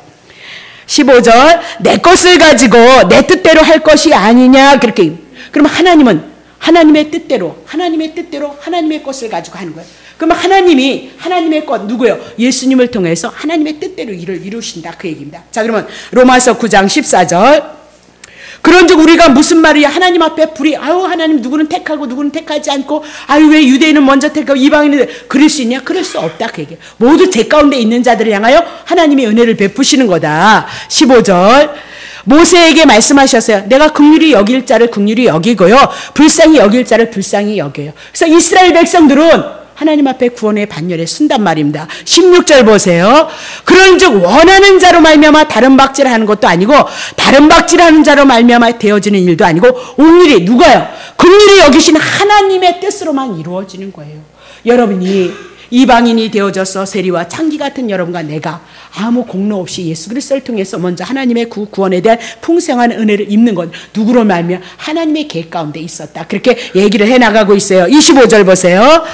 15절 내 것을 가지고 내 뜻대로 할 것이 아니냐 그렇게 그러면 하나님은 하나님의 뜻대로 하나님의 뜻대로 하나님의 것을 가지고 하는 거예요. 그러면 하나님이 하나님의 것 누구요? 예수님을 통해서 하나님의 뜻대로 일을 이루신다 그 얘기입니다. 자 그러면 로마서 9장 14절 그런즉 우리가 무슨 말이야? 하나님 앞에 불이 아유 하나님 누구는 택하고 누구는 택하지 않고 아유 왜 유대인은 먼저 택하고 이방인은 그럴 수 있냐? 그럴 수 없다 그 얘기. 모두 제 가운데 있는 자들을 향하여 하나님의 은혜를 베푸시는 거다. 15절 모세에게 말씀하셨어요. 내가 긍휼히 여길 자를 긍휼히 여기고요. 불쌍히 여길 자를 불쌍히 여겨요. 그래서 이스라엘 백성들은 하나님 앞에 구원의 반열에 쓴단 말입니다. 16절 보세요. 그런즉 원하는 자로 말미암아 다른 박질을 하는 것도 아니고 다른 박질하는 자로 말미암아 되어지는 일도 아니고 온일이 누가요? 긍휼히 여기신 하나님의 뜻으로만 이루어지는 거예요. 여러분이 이방인이 되어져서 세리와 창기 같은 여러분과 내가 아무 공로 없이 예수 그리스도를 통해서 먼저 하나님의 구, 구원에 대한 풍성한 은혜를 입는 것 누구로 말미암아 하나님의 계획 가운데 있었다. 그렇게 얘기를 해 나가고 있어요. 25절 보세요.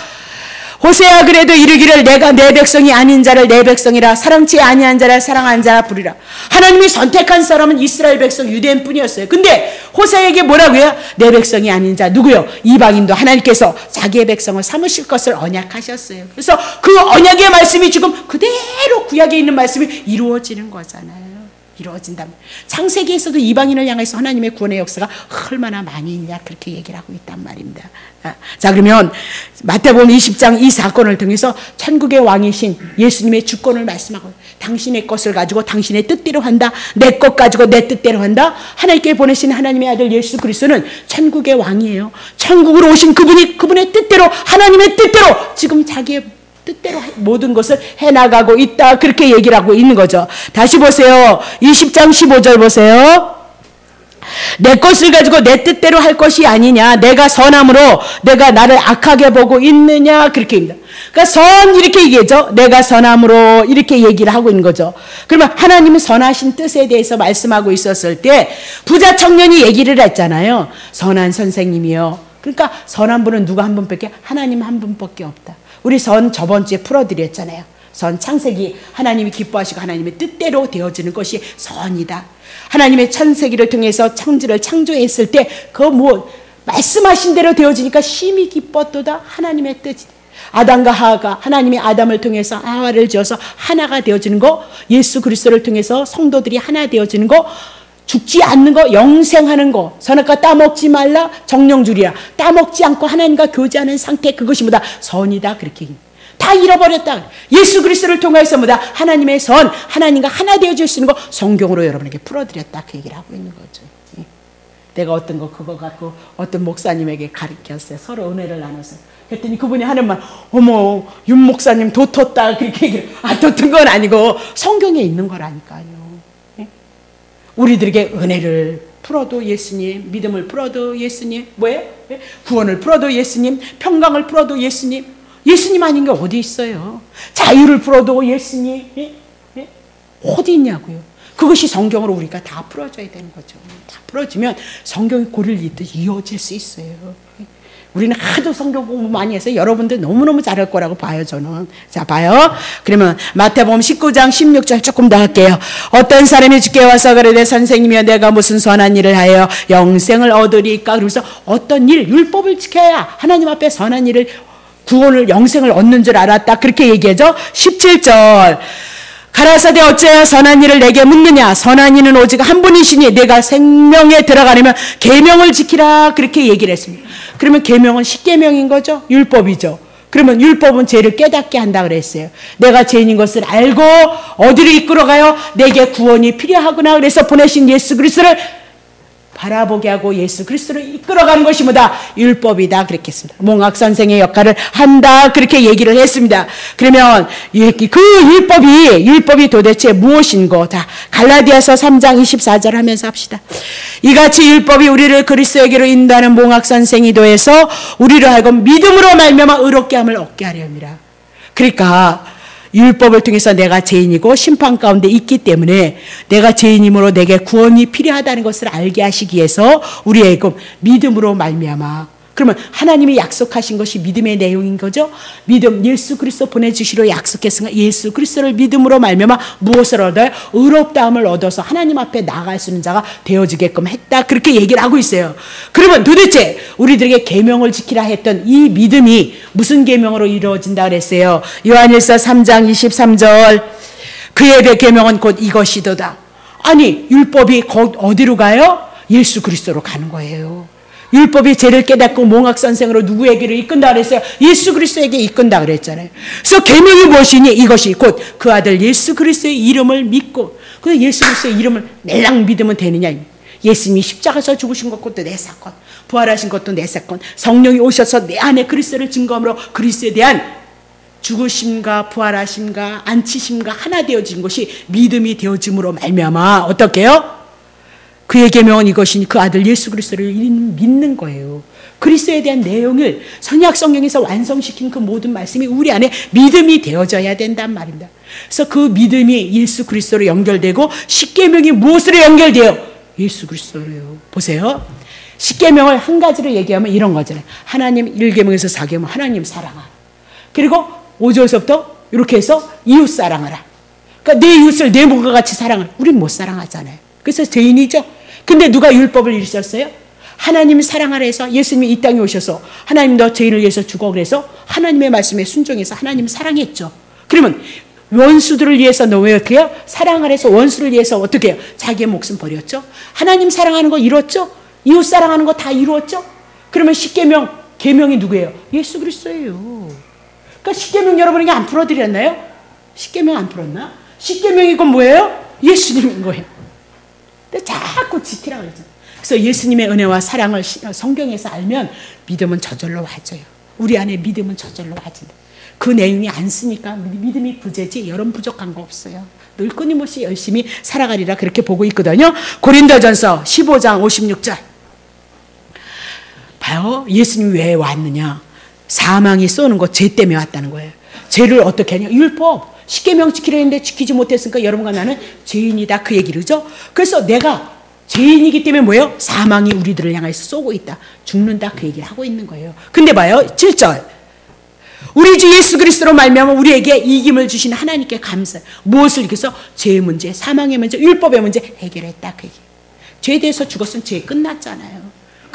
호세아 그래도 이르기를 내가 내 백성이 아닌 자를 내 백성이라 사랑치 아니한 자를 사랑한 자라 부리라. 하나님이 선택한 사람은 이스라엘 백성 유대인뿐이었어요. 근데 호세에게 뭐라고요? 내 백성이 아닌 자 누구요? 이방인도 하나님께서 자기의 백성을 삼으실 것을 언약하셨어요. 그래서 그 언약의 말씀이 지금 그대로 구약에 있는 말씀이 이루어지는 거잖아요. 이루어진다. 창세기에서도 이방인을 향해서 하나님의 구원의 역사가 얼마나 많이 있냐 그렇게 얘기를 하고 있단 말입니다. 아, 자 그러면 마태복음 20장 이 사건을 통해서 천국의 왕이신 예수님의 주권을 말씀하고 당신의 것을 가지고 당신의 뜻대로 한다. 내 것 가지고 내 뜻대로 한다. 하나님께 보내신 하나님의 아들 예수 그리스도는 천국의 왕이에요. 천국으로 오신 그분이 그분의 뜻대로 하나님의 뜻대로 지금 자기의 뜻대로 모든 것을 해나가고 있다. 그렇게 얘기를 하고 있는 거죠. 다시 보세요. 20장 15절 보세요. 내 것을 가지고 내 뜻대로 할 것이 아니냐. 내가 선함으로 내가 나를 악하게 보고 있느냐. 그렇게 입니다. 그러니까 선 이렇게 얘기하죠. 내가 선함으로 이렇게 얘기를 하고 있는 거죠. 그러면 하나님은 선하신 뜻에 대해서 말씀하고 있었을 때 부자 청년이 얘기를 했잖아요. 선한 선생님이요. 그러니까 선한 분은 누가 한 분밖에 하나님 한 분밖에 없다. 우리 선 저번 주에 풀어드렸잖아요. 선 창세기 하나님이 기뻐하시고 하나님의 뜻대로 되어지는 것이 선이다. 하나님의 천세기를 통해서 창조를 창조했을 때 그 뭐 말씀하신 대로 되어지니까 심히 기뻤도다 하나님의 뜻이 아담과 하하가 하나님이 아담을 통해서 하와를 지어서 하나가 되어지는 거 예수 그리스도를 통해서 성도들이 하나 되어지는 거 죽지 않는 거, 영생하는 거, 선악과 따먹지 말라, 정령줄이야. 따먹지 않고 하나님과 교제하는 상태, 그것이 뭐다? 선이다. 그렇게. 다 잃어버렸다. 예수 그리스도를 통해서 뭐다? 하나님의 선, 하나님과 하나 되어 줄 수 있는 거 성경으로 여러분에게 풀어드렸다. 그 얘기를 하고 있는 거죠. 예. 내가 어떤 거 그거 갖고 어떤 목사님에게 가르쳤어요. 서로 은혜를 나눠서. 그랬더니 그분이 하는 말, 어머, 윤 목사님 도텄다. 그렇게 얘기를. 아, 도튼 건 아니고 성경에 있는 거라니까요. 우리들에게 은혜를 풀어도 예수님, 믿음을 풀어도 예수님, 뭐예요? 예? 구원을 풀어도 예수님, 평강을 풀어도 예수님, 예수님 아닌 게 어디 있어요? 자유를 풀어도 예수님, 예? 예? 어디 있냐고요? 그것이 성경으로 우리가 다 풀어줘야 되는 거죠. 다 풀어지면 성경이 고리를 이어질 수 있어요. 우리는 하도 성경 공부 많이 해서 여러분들 너무너무 잘할 거라고 봐요, 저는. 자, 봐요. 그러면 마태복음 19장 16절 조금 더 할게요. 어떤 사람이 주께 와서 그러되 선생님이여 내가 무슨 선한 일을 하여 영생을 얻으리까? 그러면서 어떤 일, 율법을 지켜야 하나님 앞에 선한 일을 구원을 영생을 얻는 줄 알았다. 그렇게 얘기하죠. 17절. 가라사대 어째야 선한 일을 내게 묻느냐 선한 이는 오직 한 분이시니 내가 생명에 들어가려면 계명을 지키라 그렇게 얘기를 했습니다. 그러면 계명은 십계명인 거죠. 율법이죠. 그러면 율법은 죄를 깨닫게 한다 그랬어요. 내가 죄인인 것을 알고 어디로 이끌어가요? 내게 구원이 필요하구나 그래서 보내신 예수 그리스도를 바라보게 하고 예수 그리스도를 이끌어가는 것이 뭐다? 율법이다. 그렇게 했습니다. 몽학 선생의 역할을 한다. 그렇게 얘기를 했습니다. 그러면 그 율법이 율법이 도대체 무엇인 거다. 갈라디아서 3장 24절 하면서 합시다. 이같이 율법이 우리를 그리스도에게로 인도하는 몽학 선생이 도해서 우리를 하여금 믿음으로 말미암아 의롭게 함을 얻게 하려 합니다. 그러니까 율법을 통해서 내가 죄인이고 심판 가운데 있기 때문에 내가 죄인이므로 내게 구원이 필요하다는 것을 알게 하시기 위해서 우리의 믿음으로 말미암아 그러면 하나님이 약속하신 것이 믿음의 내용인 거죠. 믿음 예수 그리스도 보내주시로 약속했으니까 예수 그리스도를 믿음으로 말미암아 무엇을 얻어요? 의롭다함을 얻어서 하나님 앞에 나갈 수 있는 자가 되어지게끔 했다. 그렇게 얘기를 하고 있어요. 그러면 도대체 우리들에게 계명을 지키라 했던 이 믿음이 무슨 계명으로 이루어진다 그랬어요? 요한일서 3장 23절 그의 계명은 곧 이것이도다. 아니 율법이 어디로 가요? 예수 그리스도로 가는 거예요. 율법이 죄를 깨닫고 몽학 선생으로 누구에게로 이끈다 그랬어요? 예수 그리스도에게 이끈다 그랬잖아요. 그래서 계명이 무엇이니? 이것이 곧 그 아들 예수 그리스도의 이름을 믿고 그 예수 그리스도의 이름을 멜랑 믿으면 되느냐? 예수님이 십자가에서 죽으신 것도 내 사건, 부활하신 것도 내 사건, 성령이 오셔서 내 안에 그리스도를 증거함으로 그리스도에 대한 죽으심과 부활하심과 안치심과 하나 되어진 것이 믿음이 되어짐으로 말미암아 어떻게요? 그의 계명은 이것이니 그 아들 예수 그리스도를 믿는 거예요. 그리스도에 대한 내용을 선약 성경에서 완성시킨 그 모든 말씀이 우리 안에 믿음이 되어져야 된단 말입니다. 그래서 그 믿음이 예수 그리스도로 연결되고 십계명이 무엇으로 연결돼요? 예수 그리스도로요. 보세요. 십계명을 한 가지로 얘기하면 이런 거잖아요. 하나님 1계명에서 4계명 하나님 사랑하라. 그리고 5절서부터 이렇게 해서 이웃 사랑하라. 그러니까 내 이웃을 내 몸과 같이 사랑하라. 우린 못 사랑하잖아요. 그래서 죄인이죠. 근데 누가 율법을 이루셨어요? 하나님 사랑하라 해서 예수님이 이 땅에 오셔서 하나님 너 죄인을 위해서 죽어 그래서 하나님의 말씀에 순종해서 하나님 사랑했죠. 그러면 원수들을 위해서 너왜 이렇게 해요? 사랑하라 해서 원수를 위해서 어떻게 해요? 자기의 목숨 버렸죠. 하나님 사랑하는 거 이뤘죠. 이웃 사랑하는 거 다 이루었죠. 그러면 십계명 계명이 누구예요? 예수 그리스도예요. 그러니까 십계명 여러분에게 안 풀어드렸나요? 십계명 안 풀었나? 십계명이 건 뭐예요? 예수님인 거예요. 자꾸 지키라 그러잖아요. 그래서 예수님의 은혜와 사랑을 성경에서 알면 믿음은 저절로 와져요. 우리 안에 믿음은 저절로 와진다. 그 내용이 안 쓰니까 믿음이 부재지 여러분 부족한 거 없어요. 늘 끊임없이 열심히 살아가리라 그렇게 보고 있거든요. 고린도전서 15장 56절. 봐요. 예수님 왜 왔느냐? 사망이 쏘는 거 죄 때문에 왔다는 거예요. 죄를 어떻게 하냐? 율법. 십계명 지키려 했는데 지키지 못했으니까 여러분과 나는 죄인이다 그 얘기를죠. 그래서 내가 죄인이기 때문에 뭐예요? 사망이 우리들을 향해서 쏘고 있다. 죽는다 그 얘기를 하고 있는 거예요. 근데 봐요. 7절. 우리 주 예수 그리스도로 말미암아 우리에게 이김을 주신 하나님께 감사. 무엇을 위해서 죄의 문제, 사망의 문제, 율법의 문제 해결했다 그 얘기. 죄에 대해서 죽었으면 죄 끝났잖아요.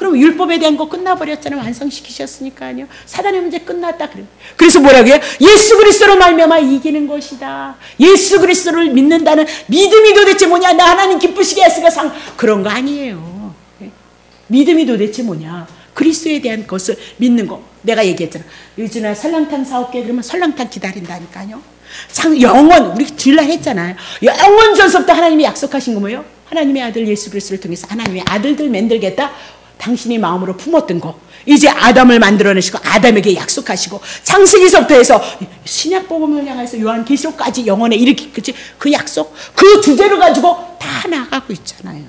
그럼 율법에 대한 거 끝나버렸잖아요. 완성시키셨으니까요. 사단의 문제 끝났다 그래. 그래서 뭐라고요? 예수 그리스도로 말미암아 이기는 것이다. 예수 그리스도를 믿는다는 믿음이 도대체 뭐냐? 나 하나님 기쁘시게 했으니까 상 그런 거 아니에요. 예? 믿음이 도대체 뭐냐? 그리스도에 대한 것을 믿는 거. 내가 얘기했잖아. 요즘에 설렁탕 사올게 그러면 설렁탕 기다린다니까요. 상 영원 우리 주일날 했잖아요. 영원 전서부터 하나님이 약속하신 거 뭐예요? 하나님의 아들 예수 그리스도를 통해서 하나님의 아들들 만들겠다. 당신이 마음으로 품었던 거. 이제 아담을 만들어내시고 아담에게 약속하시고 창세기서부터 해서 신약 복음을 향해서 요한 계시록까지 영원에 이렇게 그치 그 약속 그 주제를 가지고 다 나가고 있잖아요.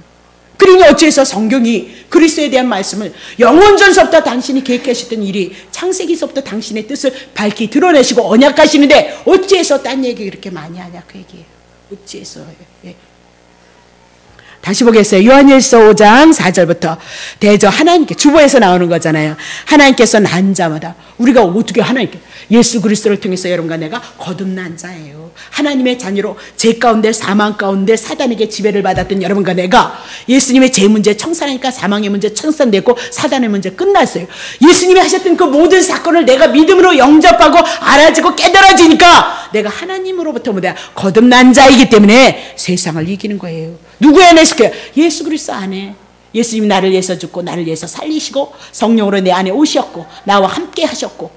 그러니 어찌해서 성경이 그리스도에 대한 말씀을 영원전서부터 당신이 계획하셨던 일이 창세기서부터 당신의 뜻을 밝히 드러내시고 언약하시는데 어찌해서 딴 얘기 그렇게 많이 하냐 그 얘기예요. 어찌해서 예. 다시 보겠어요. 요한일서 5장 4절부터 대저 하나님께 주보에서 나오는 거잖아요. 하나님께서 난 자마다 우리가 어떻게 하나님께 예수 그리스도를 통해서 여러분과 내가 거듭난 자예요. 하나님의 자녀로 죄 가운데 사망 가운데 사단에게 지배를 받았던 여러분과 내가 예수님의 죄 문제 청산하니까 사망의 문제 청산됐고 사단의 문제 끝났어요. 예수님이 하셨던 그 모든 사건을 내가 믿음으로 영접하고 알아지고 깨달아지니까 내가 하나님으로부터 거듭난 자이기 때문에 세상을 이기는 거예요. 누구 안에 있을게요? 예수 그리스도 안에. 예수님이 나를 위해서 죽고 나를 위해서 살리시고 성령으로 내 안에 오셨고 나와 함께 하셨고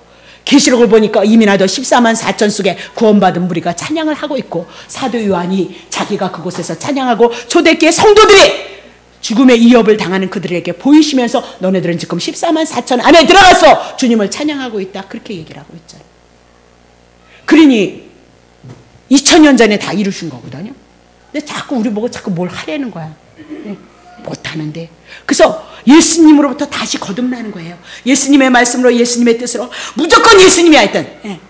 계시록을 보니까 이미 나도 14만 4천 속에 구원받은 무리가 찬양을 하고 있고 사도 요한이 자기가 그곳에서 찬양하고 초대교회 성도들이 죽음의 이업을 당하는 그들에게 보이시면서 너네들은 지금 14만 4천 안에 들어가서 주님을 찬양하고 있다 그렇게 얘기를 하고 있잖아요. 그러니 2000년 전에 다 이루신 거거든요. 근데 자꾸 우리 보고 자꾸 뭘 하려는 거야. 네, 못하는데. 그래서 예수님으로부터 다시 거듭나는 거예요. 예수님의 말씀으로 예수님의 뜻으로 무조건 예수님이 하여튼 예.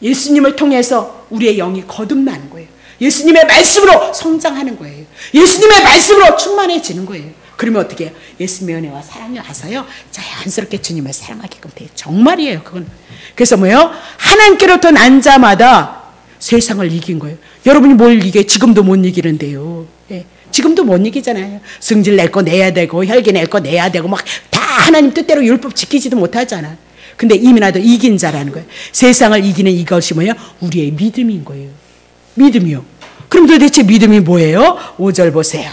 예수님을 통해서 우리의 영이 거듭나는 거예요. 예수님의 말씀으로 성장하는 거예요. 예수님의 말씀으로 충만해지는 거예요. 그러면 어떻게 해요? 예수님의 은혜와 사랑이 와서요. 자연스럽게 주님을 사랑하게끔 돼요. 정말이에요. 그건. 그래서 뭐요? 하나님께로부터 난 자마다 세상을 이긴 거예요. 여러분이 뭘 이게 지금도 못 이기는데요. 예. 지금도 못 이기잖아요. 승질 낼 거 내야 되고 혈기 낼 거 내야 되고 막 다 하나님 뜻대로 율법 지키지도 못하잖아. 근데 이미 나도 이긴 자라는 거예요. 세상을 이기는 이것이 뭐예요? 우리의 믿음인 거예요. 믿음이요. 그럼 도대체 믿음이 뭐예요? 5절 보세요.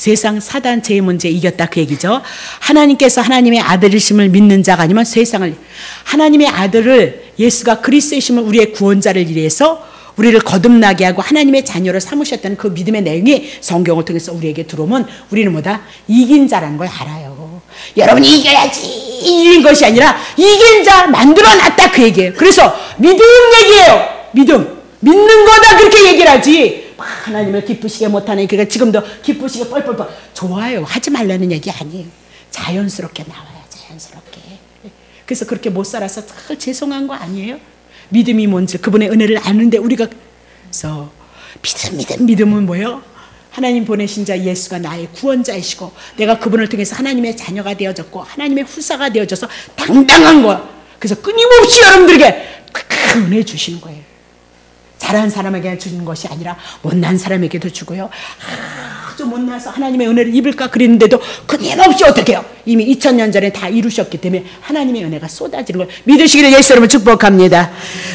세상 사단 죄의 문제 이겼다 그 얘기죠. 하나님께서 하나님의 아들이심을 믿는 자가 아니면 세상을 하나님의 아들을 예수가 그리스도이심을 우리의 구원자를 위해서 우리를 거듭나게 하고 하나님의 자녀를 삼으셨다는 그 믿음의 내용이 성경을 통해서 우리에게 들어오면 우리는 뭐다? 이긴 자라는 걸 알아요. 여러분이 이겨야지 이긴 것이 아니라 이긴 자 만들어 놨다 그 얘기예요. 그래서 믿음 얘기예요. 믿음. 믿는 거다 그렇게 얘기를 하지. 하나님을 기쁘시게 못하는 그러니까 지금도 기쁘시게 뻘뻘뻘 좋아요. 하지 말라는 얘기 아니에요. 자연스럽게 나와요. 자연스럽게. 그래서 그렇게 못 살아서 참 죄송한 거 아니에요? 믿음이 뭔지 그분의 은혜를 아는데 우리가 그래서 믿음 믿음 믿음은 뭐예요? 하나님 보내신 자 예수가 나의 구원자이시고 내가 그분을 통해서 하나님의 자녀가 되어졌고 하나님의 후사가 되어져서 당당한 거야. 그래서 끊임없이 여러분들에게 그 은혜 주시는 거예요. 잘한 사람에게 주는 것이 아니라 못난 사람에게도 주고요. 아주 못나서 하나님의 은혜를 입을까 그랬는데도 끊임없이 어떻게 해요? 이미 2000년 전에 다 이루셨기 때문에 하나님의 은혜가 쏟아지는 걸 믿으시기를 예수 여러분 축복합니다.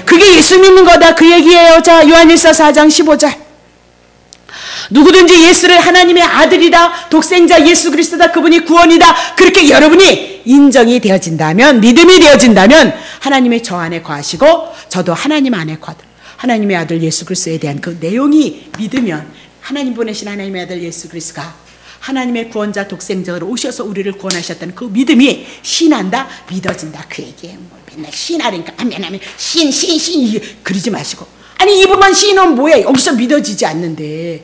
그게 예수 믿는 거다 그 얘기예요. 자 요한일서 4장 15절 누구든지 예수를 하나님의 아들이다 독생자 예수 그리스도다 그분이 구원이다 그렇게 여러분이 인정이 되어진다면 믿음이 되어진다면 하나님의 저 안에 거하시고 저도 하나님 안에 거하 하나님의 아들 예수 그리스도에 대한 그 내용이 믿으면 하나님 보내신 하나님의 아들 예수 그리스도가 하나님의 구원자 독생자로 오셔서 우리를 구원하셨다는 그 믿음이 신한다 믿어진다. 그 얘기예요. 뭐 맨날 신하니까. 아멘 아멘. 신 신 신. 그러지 마시고. 아니 이분만 신은 뭐야? 여기서 믿어지지 않는데.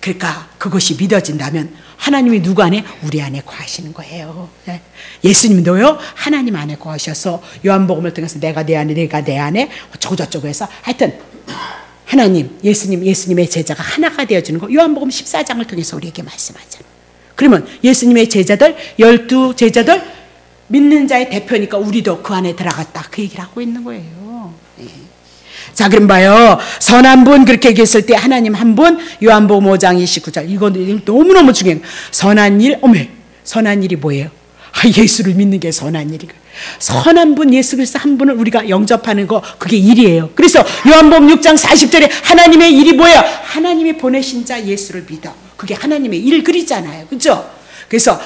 그러니까 그것이 믿어진다면 하나님이 누구 안에 우리 안에 거하시는 거예요. 예. 예수님도요 하나님 안에 거하셔서 요한복음을 통해서 내가 내 안에 내가 내 안에 저저저고 해서 하여튼 하나님 예수님 예수님의 제자가 하나가 되어지는 거 요한복음 14장을 통해서 우리에게 말씀하잖아요. 그러면 예수님의 제자들 열두 제자들 믿는 자의 대표니까 우리도 그 안에 들어갔다 그 얘기를 하고 있는 거예요. 예. 자, 그럼 봐요. 선한 분 그렇게 얘기했을 때 하나님 한 분, 요한복음 5장 29절. 이건 너무너무 중요해요. 선한 일, 어메. 선한 일이 뭐예요? 아, 예수를 믿는 게 선한 일이고. 선한 분 예수 그리스도 한 분을 우리가 영접하는 거 그게 일이에요. 그래서 요한복음 6장 40절에 하나님의 일이 뭐예요? 하나님이 보내신 자 예수를 믿어. 그게 하나님의 일 그리잖아요. 그죠? 그래서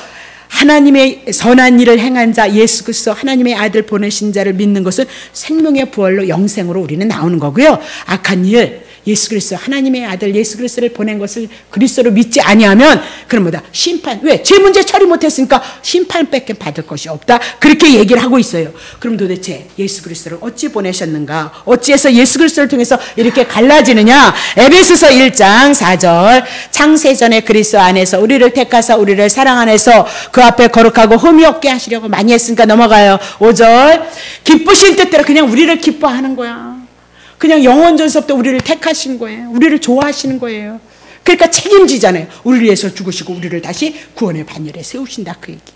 하나님의 선한 일을 행한 자 예수 그리스도 하나님의 아들 보내신 자를 믿는 것은 생명의 부활로 영생으로 우리는 나오는 거고요. 악한 일 예수 그리스도 하나님의 아들 예수 그리스도를 보낸 것을 그리스도로 믿지 아니하면 그럼 뭐다 심판 왜 제 문제 처리 못했으니까 심판밖에 받을 것이 없다 그렇게 얘기를 하고 있어요. 그럼 도대체 예수 그리스도를 어찌 보내셨는가? 어찌해서 예수 그리스도를 통해서 이렇게 갈라지느냐? 에베소서 1장 4절 창세전에 그리스도 안에서 우리를 택하사 우리를 사랑 안에서 그 앞에 거룩하고 흠이 없게 하시려고 많이 했으니까 넘어가요. 5절 기쁘신 뜻대로 그냥 우리를 기뻐하는 거야. 그냥 영원 전서부터 우리를 택하신 거예요. 우리를 좋아하시는 거예요. 그러니까 책임지잖아요. 우리를 위해서 죽으시고 우리를 다시 구원의 반열에 세우신다 그 얘기.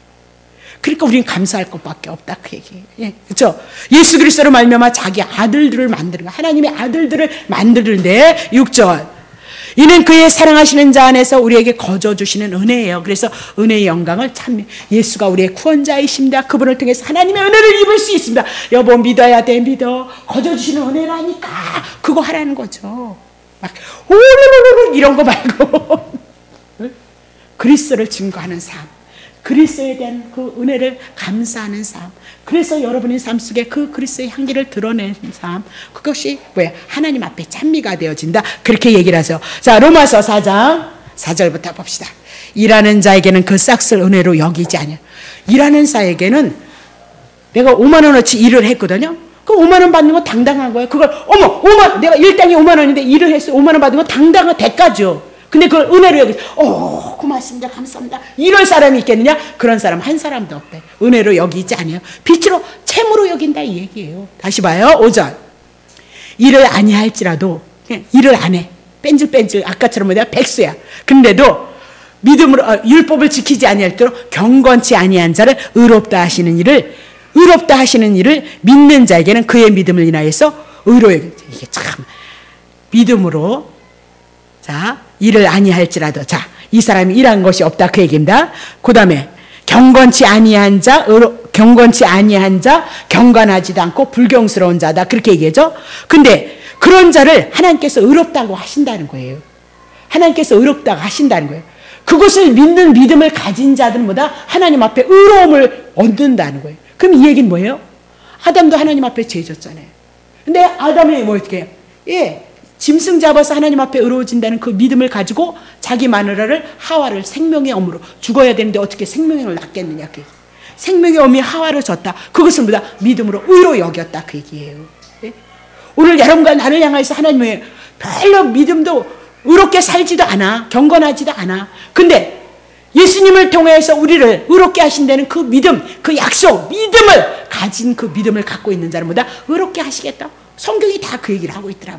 그러니까 우리는 감사할 것밖에 없다 그 얘기. 예, 그렇죠? 예수 그리스도로 말미암아 자기 아들들을 만드는 거. 하나님의 아들들을 만드는데 6절. 이는 그의 사랑하시는 자 안에서 우리에게 거저 주시는 은혜예요. 그래서 은혜의 영광을 참 예수가 우리의 구원자이십니다. 그분을 통해서 하나님의 은혜를 입을 수 있습니다. 여보 믿어야 돼 믿어. 거저 주시는 은혜라니까 그거 하라는 거죠. 막 오르르르 이런 거 말고 그리스도를 증거하는 삶. 그리스도에 대한 그 은혜를 감사하는 삶. 그래서 여러분의 삶 속에 그 그리스도의 향기를 드러내는 삶. 그것이 왜 하나님 앞에 찬미가 되어진다. 그렇게 얘기를 하세요. 자, 로마서 4장 4절부터 봅시다. 일하는 자에게는 그 싹을 은혜로 여기지 않아. 일하는 자에게는 내가 5만 원어치 일을 했거든요. 그 5만 원 받는 거 당당한 거예요. 그걸 어머 5만 내가 일당이 5만 원인데 일을 했어요. 5만 원 받는 거 당당한 대가죠. 근데 그걸 은혜로 여기, 오, 고맙습니다. 감사합니다. 이럴 사람이 있겠느냐? 그런 사람 한 사람도 없대. 은혜로 여기지 아니에요. 빛으로, 채무로 여긴다 이 얘기예요. 다시 봐요. 5절. 일을 아니할지라도, 일을 안 해. 뺀질뺀질, 아까처럼 뭐냐? 백수야. 근데도, 믿음으로, 어, 율법을 지키지 아니할 때로 경건치 아니한 자를 의롭다 하시는 일을, 의롭다 하시는 일을 믿는 자에게는 그의 믿음을 인하여서 의로 여기 이게 참, 믿음으로, 자, 일을 아니할지라도 자, 이 사람이 일한 것이 없다 그 얘기입니다. 그 다음에 경건치 아니한 자, 경건치 아니한 자, 경건하지도 않고 불경스러운 자다 그렇게 얘기하죠. 근데 그런 자를 하나님께서 의롭다고 하신다는 거예요. 하나님께서 의롭다고 하신다는 거예요. 그것을 믿는 믿음을 가진 자들은 뭐다? 하나님 앞에 의로움을 얻는다는 거예요. 그럼 이 얘기는 뭐예요? 아담도 하나님 앞에 죄졌잖아요. 근데 아담이 뭐 어떻게? 예, 짐승 잡아서 하나님 앞에 의로워진다는 그 믿음을 가지고 자기 마누라를 하와를 생명의 엄으로 죽어야 되는데 어떻게 생명의 엄을 낳겠느냐 그 생명의 엄이 하와를 줬다. 그것을 뭐다? 믿음으로 의로 여겼다 그 얘기예요. 예? 오늘 여러분과 나를 향해서 하나님의 별로 믿음도 의롭게 살지도 않아. 경건하지도 않아. 근데 예수님을 통해서 우리를 의롭게 하신다는 그 믿음, 그 약속, 믿음을 가진 그 믿음을 갖고 있는 자는 뭐다? 의롭게 하시겠다. 성경이 다 그 얘기를 하고 있더라.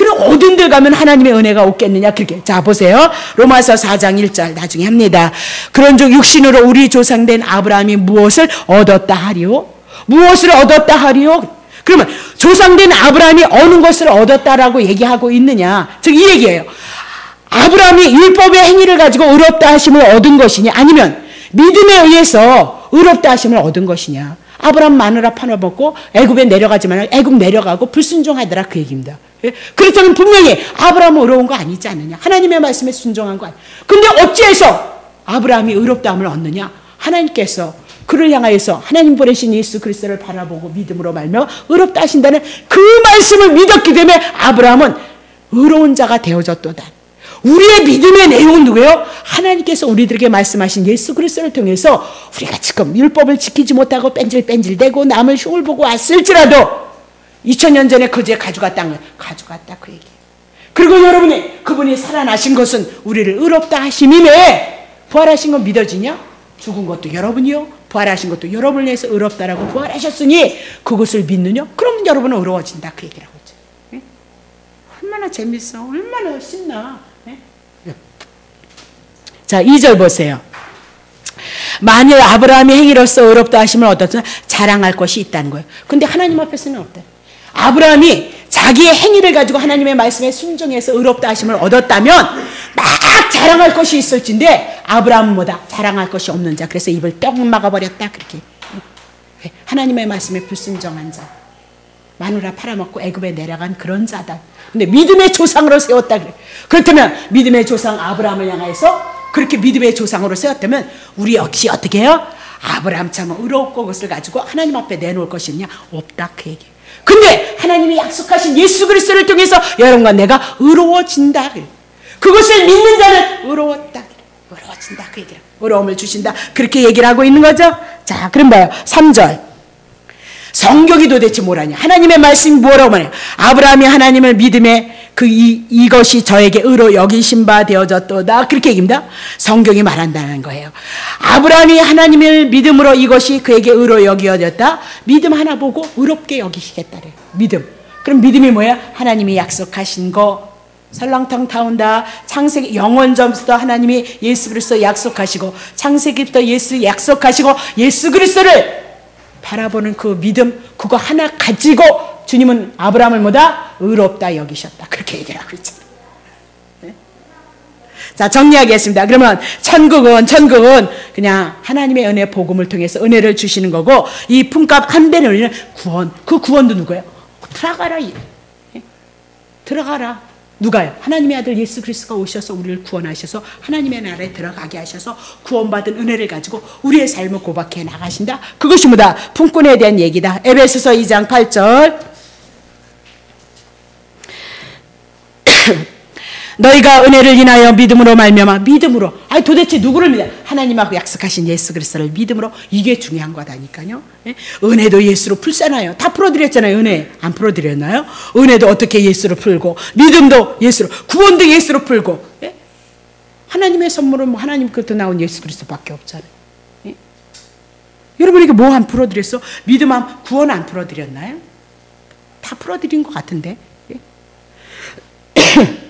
그럼 어딘 데 가면 하나님의 은혜가 없겠느냐? 그렇게. 자 보세요. 로마서 4장 1절 나중에 합니다. 그런즉 육신으로 우리 조상된 아브라함이 무엇을 얻었다 하리요? 무엇을 얻었다 하리요? 그러면 조상된 아브라함이 어느 것을 얻었다라고 얘기하고 있느냐? 즉 이 얘기예요. 아브라함이 율법의 행위를 가지고 의롭다 하심을 얻은 것이냐? 아니면 믿음에 의해서 의롭다 하심을 얻은 것이냐 아브라함 마누라 팔아먹고 애굽에 내려가지만 애굽 내려가고 불순종하더라 그 얘기입니다 예? 그렇다면 분명히 아브라함은 의로운 거 아니지 않느냐? 하나님의 말씀에 순종한 거 아니야. 근데 어찌해서 아브라함이 의롭다함을 얻느냐? 하나님께서 그를 향하여서 하나님 보내신 예수 그리스도를 바라보고 믿음으로 말며 의롭다 하신다는 그 말씀을 믿었기 때문에 아브라함은 의로운 자가 되어졌도다. 우리의 믿음의 내용은 누구예요? 하나님께서 우리들에게 말씀하신 예수 그리스도를 통해서 우리가 지금 율법을 지키지 못하고 뺀질뺀질대고 남을 흉을 보고 왔을지라도 2000년 전에 그제 가져갔다는. 가져갔다 그 얘기. 그리고 여러분이 그분이 살아나신 것은 우리를 의롭다 하심임에 부활하신 건 믿어지냐? 죽은 것도 여러분이요. 부활하신 것도 여러분을 위해서 의롭다라고 부활하셨으니 그것을 믿느냐? 그럼 여러분은 의로워진다 그 얘기라고 했죠. 네? 얼마나 재밌어. 얼마나 신나. 네? 자, 2절 보세요. 만일 아브라함의 행위로서 의롭다 하심을 얻었으면 자랑할 것이 있다는 거예요. 근데 하나님 앞에서는 없다. 아브라함이 자기의 행위를 가지고 하나님의 말씀에 순종해서 의롭다 하심을 얻었다면 막 자랑할 것이 있을진데 아브라함보다 자랑할 것이 없는 자 그래서 입을 뿅 막아버렸다 그렇게 하나님의 말씀에 불순종한 자 마누라 팔아먹고 애굽에 내려간 그런 자다 근데 믿음의 조상으로 세웠다 그래 그렇다면 믿음의 조상 아브라함을 향해서 그렇게 믿음의 조상으로 세웠다면 우리 역시 어떻게 해요? 아브라함처럼 의롭고 것을 가지고 하나님 앞에 내놓을 것이 있냐? 없다 그 얘기 근데 하나님이 약속하신 예수 그리스도를 통해서 여러분과 내가 의로워진다. 그것을 믿는 자는 의로웠다. 의로워진다. 그 얘기를. 의로움을 주신다. 그렇게 얘기를 하고 있는 거죠. 자, 그럼 봐요. 3절. 성경이 도대체 뭐라냐? 하나님의 말씀이 뭐라고 말해요? 아브라함이 하나님을 믿음에 그 이, 이것이 저에게 의로 여기신 바 되어졌도다. 그렇게 얘기입니다. 성경이 말한다는 거예요. 아브라함이 하나님을 믿음으로 이것이 그에게 의로 여기어졌다. 믿음 하나 보고 의롭게 여기시겠다래. 믿음. 그럼 믿음이 뭐야? 하나님이 약속하신 거 설렁탕 타온다. 창세기 영원점부터 하나님이 예수 그리스도 약속하시고 창세기부터 예수 약속하시고 예수 그리스도를 바라보는 그 믿음 그거 하나 가지고 주님은 아브라함을 뭐다? 의롭다 여기셨다. 그렇게 얘기를 하고 있잖아요. 네? 자, 정리하겠습니다. 그러면 천국은, 천국은 그냥 하나님의 은혜 복음을 통해서 은혜를 주시는 거고, 이 품값 한 배는 우리는 구원. 그 구원도 누구예요? 들어가라. 네? 들어가라. 누가요? 하나님의 아들 예수 그리스도가 오셔서 우리를 구원하셔서 하나님의 나라에 들어가게 하셔서 구원받은 은혜를 가지고 우리의 삶을 고박해 나가신다. 그것이 뭐다? 품꾼에 대한 얘기다. 에베소서 2장 8절. 너희가 은혜를 인하여 믿음으로 말미암아 믿음으로. 아니 도대체 누구를 믿어 하나님하고 약속하신 예수 그리스도를 믿음으로. 이게 중요한 거다니까요. 예? 은혜도 예수로 풀잖아요. 다 풀어드렸잖아요 은혜. 안 풀어드렸나요? 은혜도 어떻게 예수로 풀고 믿음도 예수로 구원도 예수로 풀고 예? 하나님의 선물은 뭐 하나님 그때 나온 예수 그리스도밖에 없잖아요. 예? 여러분에게 뭐 안 풀어드렸어? 믿음 안 구원 안 풀어드렸나요? 다 풀어드린 것 같은데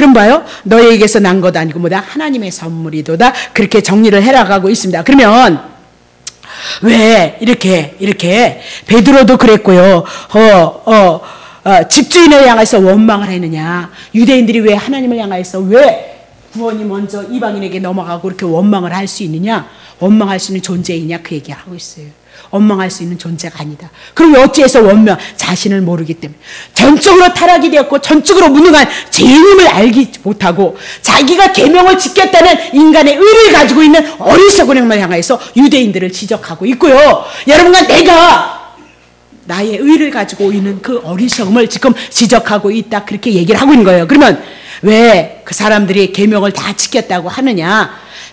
그럼 봐요. 너에게서 난 것 아니고 뭐다? 하나님의 선물이도다. 그렇게 정리를 해나가고 있습니다. 그러면 왜 이렇게 이렇게 베드로도 그랬고요. 어, 어, 어, 집주인을 향해서 원망을 했느냐? 유대인들이 왜 하나님을 향해서 왜 구원이 먼저 이방인에게 넘어가고 그렇게 원망을 할 수 있느냐? 원망할 수 있는 존재이냐? 그 얘기를 하고 있어요. 원망할 수 있는 존재가 아니다. 그럼 어찌해서 원망? 자신을 모르기 때문에. 전적으로 타락이 되었고 전적으로 무능한 죄인임을 알기 못하고 자기가 계명을 지켰다는 인간의 의를 가지고 있는 어리석은 행을 향해서 유대인들을 지적하고 있고요. 여러분과 내가 나의 의를 가지고 있는 그 어리석음을 지금 지적하고 있다. 그렇게 얘기를 하고 있는 거예요. 그러면 왜 그 사람들이 계명을 다 지켰다고 하느냐?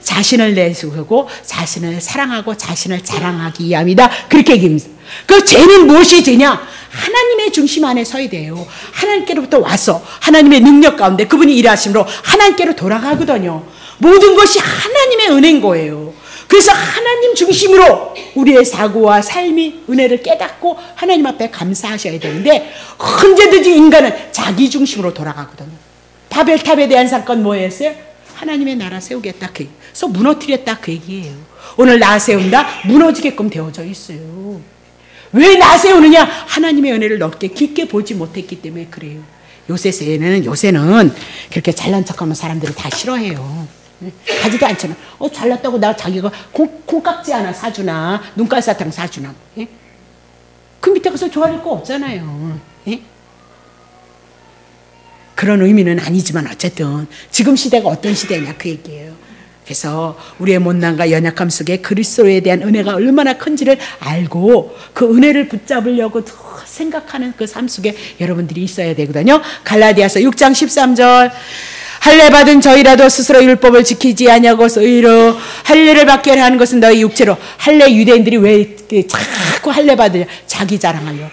자신을 내세우고 자신을 사랑하고 자신을 자랑하기 위함이다. 그렇게 얘기합니다. 그 죄는 무엇이 죄냐? 하나님의 중심 안에 서야 돼요. 하나님께로부터 와서 하나님의 능력 가운데 그분이 일하심으로 하나님께로 돌아가거든요. 모든 것이 하나님의 은혜인 거예요. 그래서 하나님 중심으로 우리의 사고와 삶이 은혜를 깨닫고 하나님 앞에 감사하셔야 되는데 언제든지 인간은 자기 중심으로 돌아가거든요. 바벨탑에 대한 사건 뭐였어요? 하나님의 나라 세우겠다. 그 래서 무너뜨렸다. 그 얘기예요. 오늘 나 세운다? 무너지게끔 되어져 있어요. 왜 나 세우느냐? 하나님의 은혜를 넓게 깊게 보지 못했기 때문에 그래요. 요새는, 요새는 그렇게 잘난 척하면 사람들이 다 싫어해요. 가지도 않잖아. 어, 잘났다고 나 자기가 콩, 콩깍지 하나 사주나, 눈깔 사탕 사주나. 예? 그 밑에 가서 좋아할 거 없잖아요. 예? 그런 의미는 아니지만 어쨌든 지금 시대가 어떤 시대냐 그 얘기예요. 그래서 우리의 못난과 연약함 속에 그리스도에 대한 은혜가 얼마나 큰지를 알고 그 은혜를 붙잡으려고 생각하는 그 삶 속에 여러분들이 있어야 되거든요. 갈라디아서 6장 13절 할례 받은 저희라도 스스로 율법을 지키지 아니하고서 의로 할례를 받게 하는 것은 너희 육체로 할례 유대인들이 왜 자꾸 할례 받으냐 자기 자랑하려고.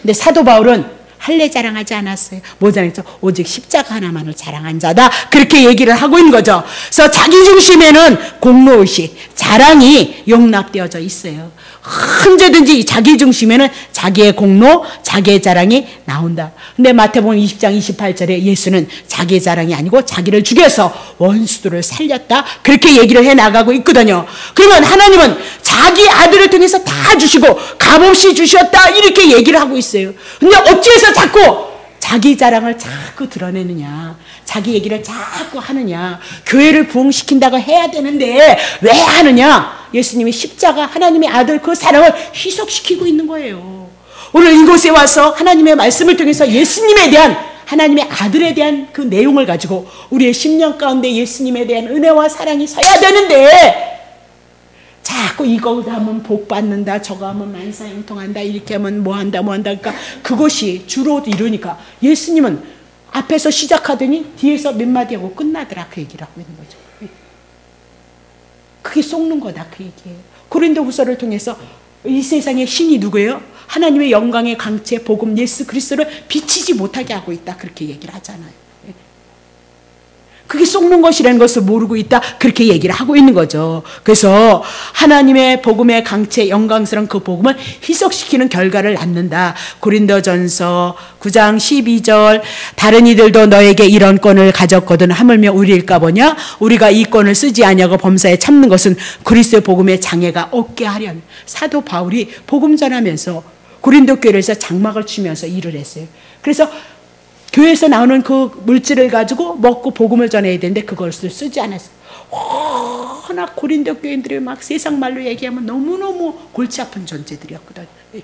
근데 사도 바울은 할례 자랑하지 않았어요. 뭐 자랑했죠? 오직 십자가 하나만을 자랑한 자다. 그렇게 얘기를 하고 있는 거죠. 그래서 자기 중심에는 공로의식, 자랑이 용납되어져 있어요. 언제든지 자기 중심에는 자기의 공로, 자기의 자랑이 나온다. 근데 마태복음 20장 28절에 예수는 자기의 자랑이 아니고 자기를 죽여서 원수들을 살렸다. 그렇게 얘기를 해 나가고 있거든요. 그러면 하나님은 자기 아들을 통해서 다 주시고 값없이 주셨다. 이렇게 얘기를 하고 있어요. 근데 어찌해서 그래서 자꾸 자기 자랑을 자꾸 드러내느냐, 자기 얘기를 자꾸 하느냐, 교회를 부흥시킨다고 해야 되는데 왜 하느냐? 예수님이 십자가 하나님의 아들 그 사랑을 희석시키고 있는 거예요. 오늘 이곳에 와서 하나님의 말씀을 통해서 예수님에 대한 하나님의 아들에 대한 그 내용을 가지고 우리의 심령 가운데 예수님에 대한 은혜와 사랑이 서야 되는데 자꾸 이거 하면 복 받는다, 저거 하면 만사형통한다, 이렇게 하면 뭐 한다, 뭐 한다. 그러니까 그것이 주로 이러니까 예수님은 앞에서 시작하더니 뒤에서 몇 마디 하고 끝나더라. 그 얘기를 하고 있는 거죠. 그게 속는 거다. 그 얘기예요. 고린도 후서를 통해서 이 세상의 신이 누구예요? 하나님의 영광의 강체 복음 예수 그리스도를 비치지 못하게 하고 있다. 그렇게 얘기를 하잖아요. 그게 속는 것이라는 것을 모르고 있다. 그렇게 얘기를 하고 있는 거죠. 그래서 하나님의 복음의 강체 영광스러운 그 복음을 희석시키는 결과를 낳는다. 고린도전서 9장 12절 다른 이들도 너에게 이런 권을 가졌거든 하물며 우리일까 보냐 우리가 이 권을 쓰지 아니하고 범사에 참는 것은 그리스도의 복음의 장애가 없게 하련 사도 바울이 복음 전하면서 고린도 교회에서 장막을 치면서 일을 했어요. 그래서 교회에서 나오는 그 물질을 가지고 먹고 복음을 전해야 되는데 그걸 쓰지 않았어. 워낙 고린도 교인들이 막 세상 말로 얘기하면 너무너무 골치 아픈 존재들이었거든. 예.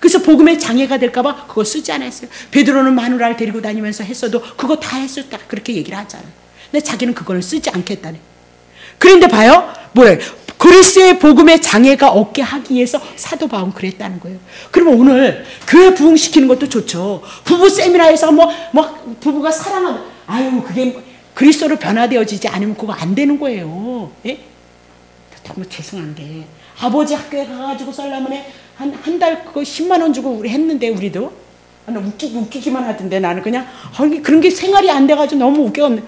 그래서 복음에 장애가 될까봐 그거 쓰지 않았어요. 베드로는 마누라를 데리고 다니면서 했어도 그거 다 했었다. 그렇게 얘기를 하잖아. 근데 자기는 그거를 쓰지 않겠다네. 그런데 봐요. 뭐래? 그리스의 복음의 장애가 없게 하기 위해서 사도 바울 그랬다는 거예요. 그러면 오늘 교회 부흥시키는 것도 좋죠. 부부 세미나에서 뭐, 뭐, 부부가 사랑하는, 아유, 그게 그리스도로 변화되어지지 않으면 그거 안 되는 거예요. 예? 너무 죄송한데. 아버지 학교에 가가지고 썰라문에 한, 한 달 그거 10만 원 주고 우리 했는데, 우리도. 아, 나 웃기, 웃기기만 하던데 나는 그냥, 아니, 그런 게 생활이 안 돼가지고 너무 웃겨.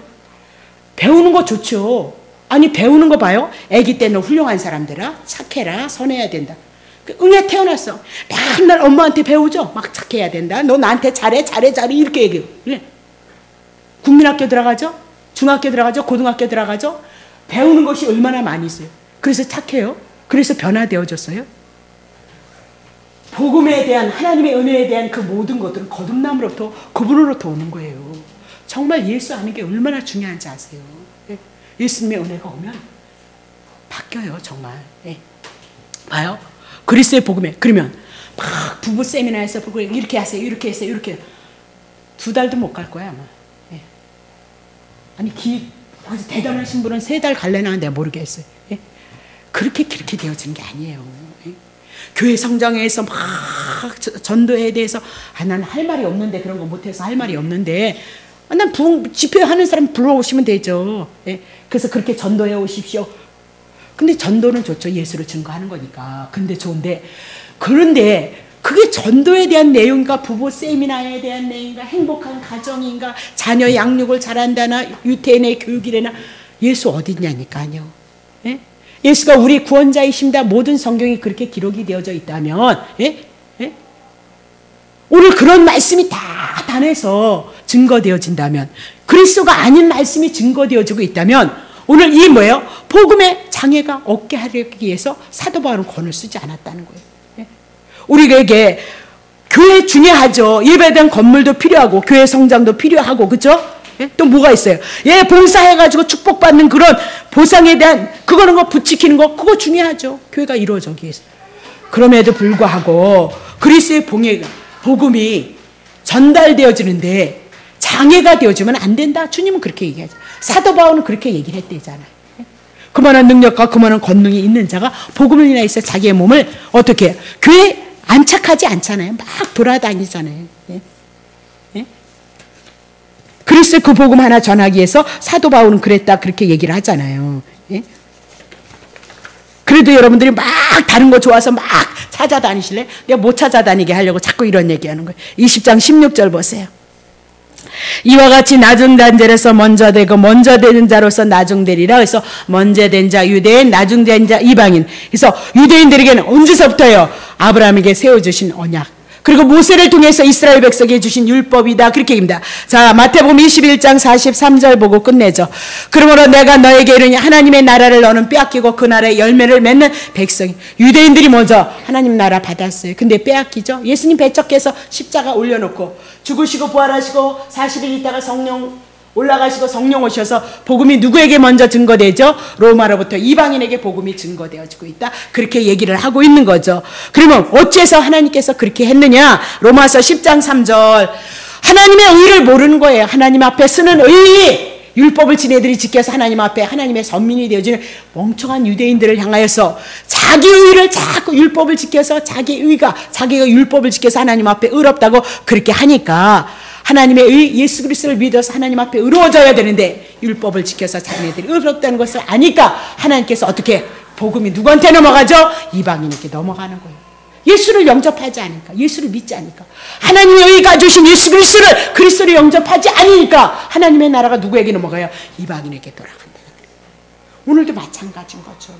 배우는 거 좋죠. 아니 배우는 거 봐요. 아기 때는 훌륭한 사람들아 착해라 선해야 된다. 그 응애 태어났어. 맨날 엄마한테 배우죠. 막 착해야 된다. 너 나한테 잘해 잘해 잘해 이렇게 얘기해. 네. 국민학교 들어가죠. 중학교 들어가죠. 고등학교 들어가죠. 배우는 것이 얼마나 많이 있어요. 그래서 착해요. 그래서 변화되어졌어요. 복음에 대한 하나님의 은혜에 대한 그 모든 것들은 거듭남으로부터 그분으로부터 오는 거예요. 정말 예수 아는 게 얼마나 중요한지 아세요. 예수님의 은혜가 오면 바뀌어요, 정말. 네. 봐요. 그리스의 복음에 그러면 막 부부 세미나에서 이렇게 하세요, 이렇게 하세요, 이렇게 두 달도 못 갈 거야 아마. 네. 아니 기 아주 대단하신 분은 세 달 갈래나 내가 모르겠어요. 네. 그렇게 그렇게 되어지는 게 아니에요. 네. 교회 성장에서 막 전도에 대해서 아, 난할 말이 없는데 그런 거 못해서 할 말이 없는데 아, 난 부흥 집회하는 사람 불러오시면 되죠. 예? 그래서 그렇게 전도해 오십시오. 근데 전도는 좋죠. 예수를 증거하는 거니까. 근데 좋은데 그런데 그게 전도에 대한 내용인가 부부 세미나에 대한 내용인가 행복한 가정인가 자녀 양육을 잘한다나 유태인의 교육이래나 예수 어딨냐니까요. 예? 예수가 우리 구원자이십니다. 모든 성경이 그렇게 기록이 되어져 있다면 예? 예? 오늘 그런 말씀이 다 단해서 증거되어진다면 그리스도가 아닌 말씀이 증거되어지고 있다면 오늘 이 뭐예요? 복음의 장애가 없게 하기 위해서 사도 바울은 권을 쓰지 않았다는 거예요. 예? 우리에게 교회 중요하죠. 예배에 건물도 필요하고 교회 성장도 필요하고 그죠? 예? 또 뭐가 있어요? 예, 봉사해가지고 축복받는 그런 보상에 대한 그거는 거 부치키는 거 그거 중요하죠. 교회가 이루어지기 위해서. 그럼에도 불구하고 그리스의 복음이 전달되어지는데 장애가 되어지면 안 된다. 주님은 그렇게 얘기하죠. 사도 바울은 그렇게 얘기를 했대잖아요. 그만한 능력과 그만한 권능이 있는 자가 복음을 인하여서 자기의 몸을 어떻게? 교회 안착하지 않잖아요. 막 돌아다니잖아요. 예? 예? 그리스 그 복음 하나 전하기 위해서 사도 바울은 그랬다 그렇게 얘기를 하잖아요. 예? 그래도 여러분들이 막 다른 거 좋아서 막 찾아다니실래? 내가 못 찾아다니게 하려고 자꾸 이런 얘기하는 거예요. 20장 16절 보세요. 이와 같이 나중 단절에서 먼저 되고 먼저 되는 자로서 나중되리라. 그래서 먼저 된자 유대인, 나중된 자 이방인. 그래서 유대인들에게는 언제서부터요? 아브라함에게 세워주신 언약. 그리고 모세를 통해서 이스라엘 백성에게 주신 율법이다. 그렇게 얘기합니다. 자, 마태복음 21장 43절 보고 끝내죠. 그러므로 내가 너에게 이르니 하나님의 나라를 너는 빼앗기고 그 나라의 열매를 맺는 백성이 유대인들이 먼저 하나님 나라 받았어요. 근데 빼앗기죠. 예수님 배척해서 십자가 올려놓고 죽으시고 부활하시고 40일 있다가 성령 올라가시고 성령 오셔서 복음이 누구에게 먼저 증거되죠? 로마로부터 이방인에게 복음이 증거되어지고 있다. 그렇게 얘기를 하고 있는 거죠. 그러면 어째서 하나님께서 그렇게 했느냐? 로마서 10장 3절. 하나님의 의를 모르는 거예요. 하나님 앞에 쓰는 의. 율법을 지네들이 지켜서 하나님 앞에 하나님의 선민이 되어지는 멍청한 유대인들을 향하여서 자기 의를 자꾸 율법을 지켜서 자기 의가 자기가 율법을 지켜서 하나님 앞에 의롭다고 그렇게 하니까 하나님의 의 예수 그리스도를 믿어서 하나님 앞에 의로워져야 되는데 율법을 지켜서 자기네들이 의롭다는 것을 아니까 하나님께서 어떻게 복음이 누구한테 넘어가죠? 이방인에게 넘어가는 거예요. 예수를 영접하지 않으니까 예수를 믿지 않으니까 하나님의 의가 주신 예수 그리스도를 그리스도를 영접하지 않으니까 하나님의 나라가 누구에게 넘어가요? 이방인에게 돌아간다. 오늘도 마찬가지인 거죠.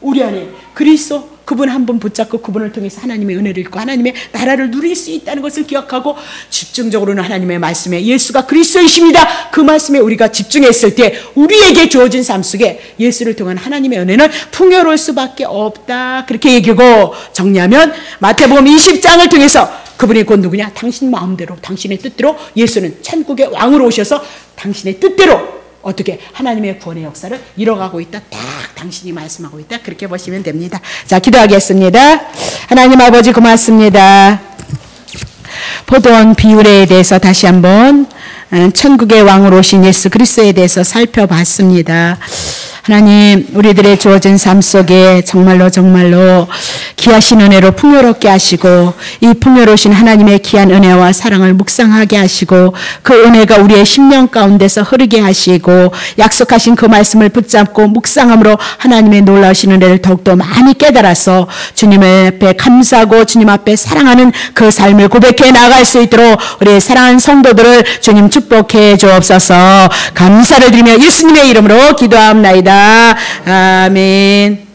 우리 안에 그리스도 그분 한분 붙잡고 그분을 통해서 하나님의 은혜를 입고 하나님의 나라를 누릴 수 있다는 것을 기억하고 집중적으로는 하나님의 말씀에 예수가 그리스도이십니다. 그 말씀에 우리가 집중했을 때 우리에게 주어진 삶 속에 예수를 통한 하나님의 은혜는 풍요로울 수밖에 없다. 그렇게 얘기고 정리하면 마태복음 20장을 통해서 그분이 곧 누구냐? 당신 마음대로 당신의 뜻대로 예수는 천국의 왕으로 오셔서 당신의 뜻대로 어떻게 하나님의 구원의 역사를 이뤄가고 있다. 딱 당신이 말씀하고 있다. 그렇게 보시면 됩니다. 자, 기도하겠습니다. 하나님 아버지 고맙습니다. 포도원 비율에 대해서 다시 한번 어, 천국의 왕으로 오신 예수 그리스도에 대해서 살펴봤습니다. 하나님, 우리들의 주어진 삶 속에 정말로 정말로 귀하신 은혜로 풍요롭게 하시고 이 풍요로우신 하나님의 귀한 은혜와 사랑을 묵상하게 하시고 그 은혜가 우리의 심령 가운데서 흐르게 하시고 약속하신 그 말씀을 붙잡고 묵상함으로 하나님의 놀라우신 은혜를 더욱더 많이 깨달아서 주님 앞에 감사하고 주님 앞에 사랑하는 그 삶을 고백해 나갈 수 있도록 우리 사랑하는 성도들을 주님 축복해 주옵소서 감사를 드리며 예수님의 이름으로 기도합나이다. 아멘.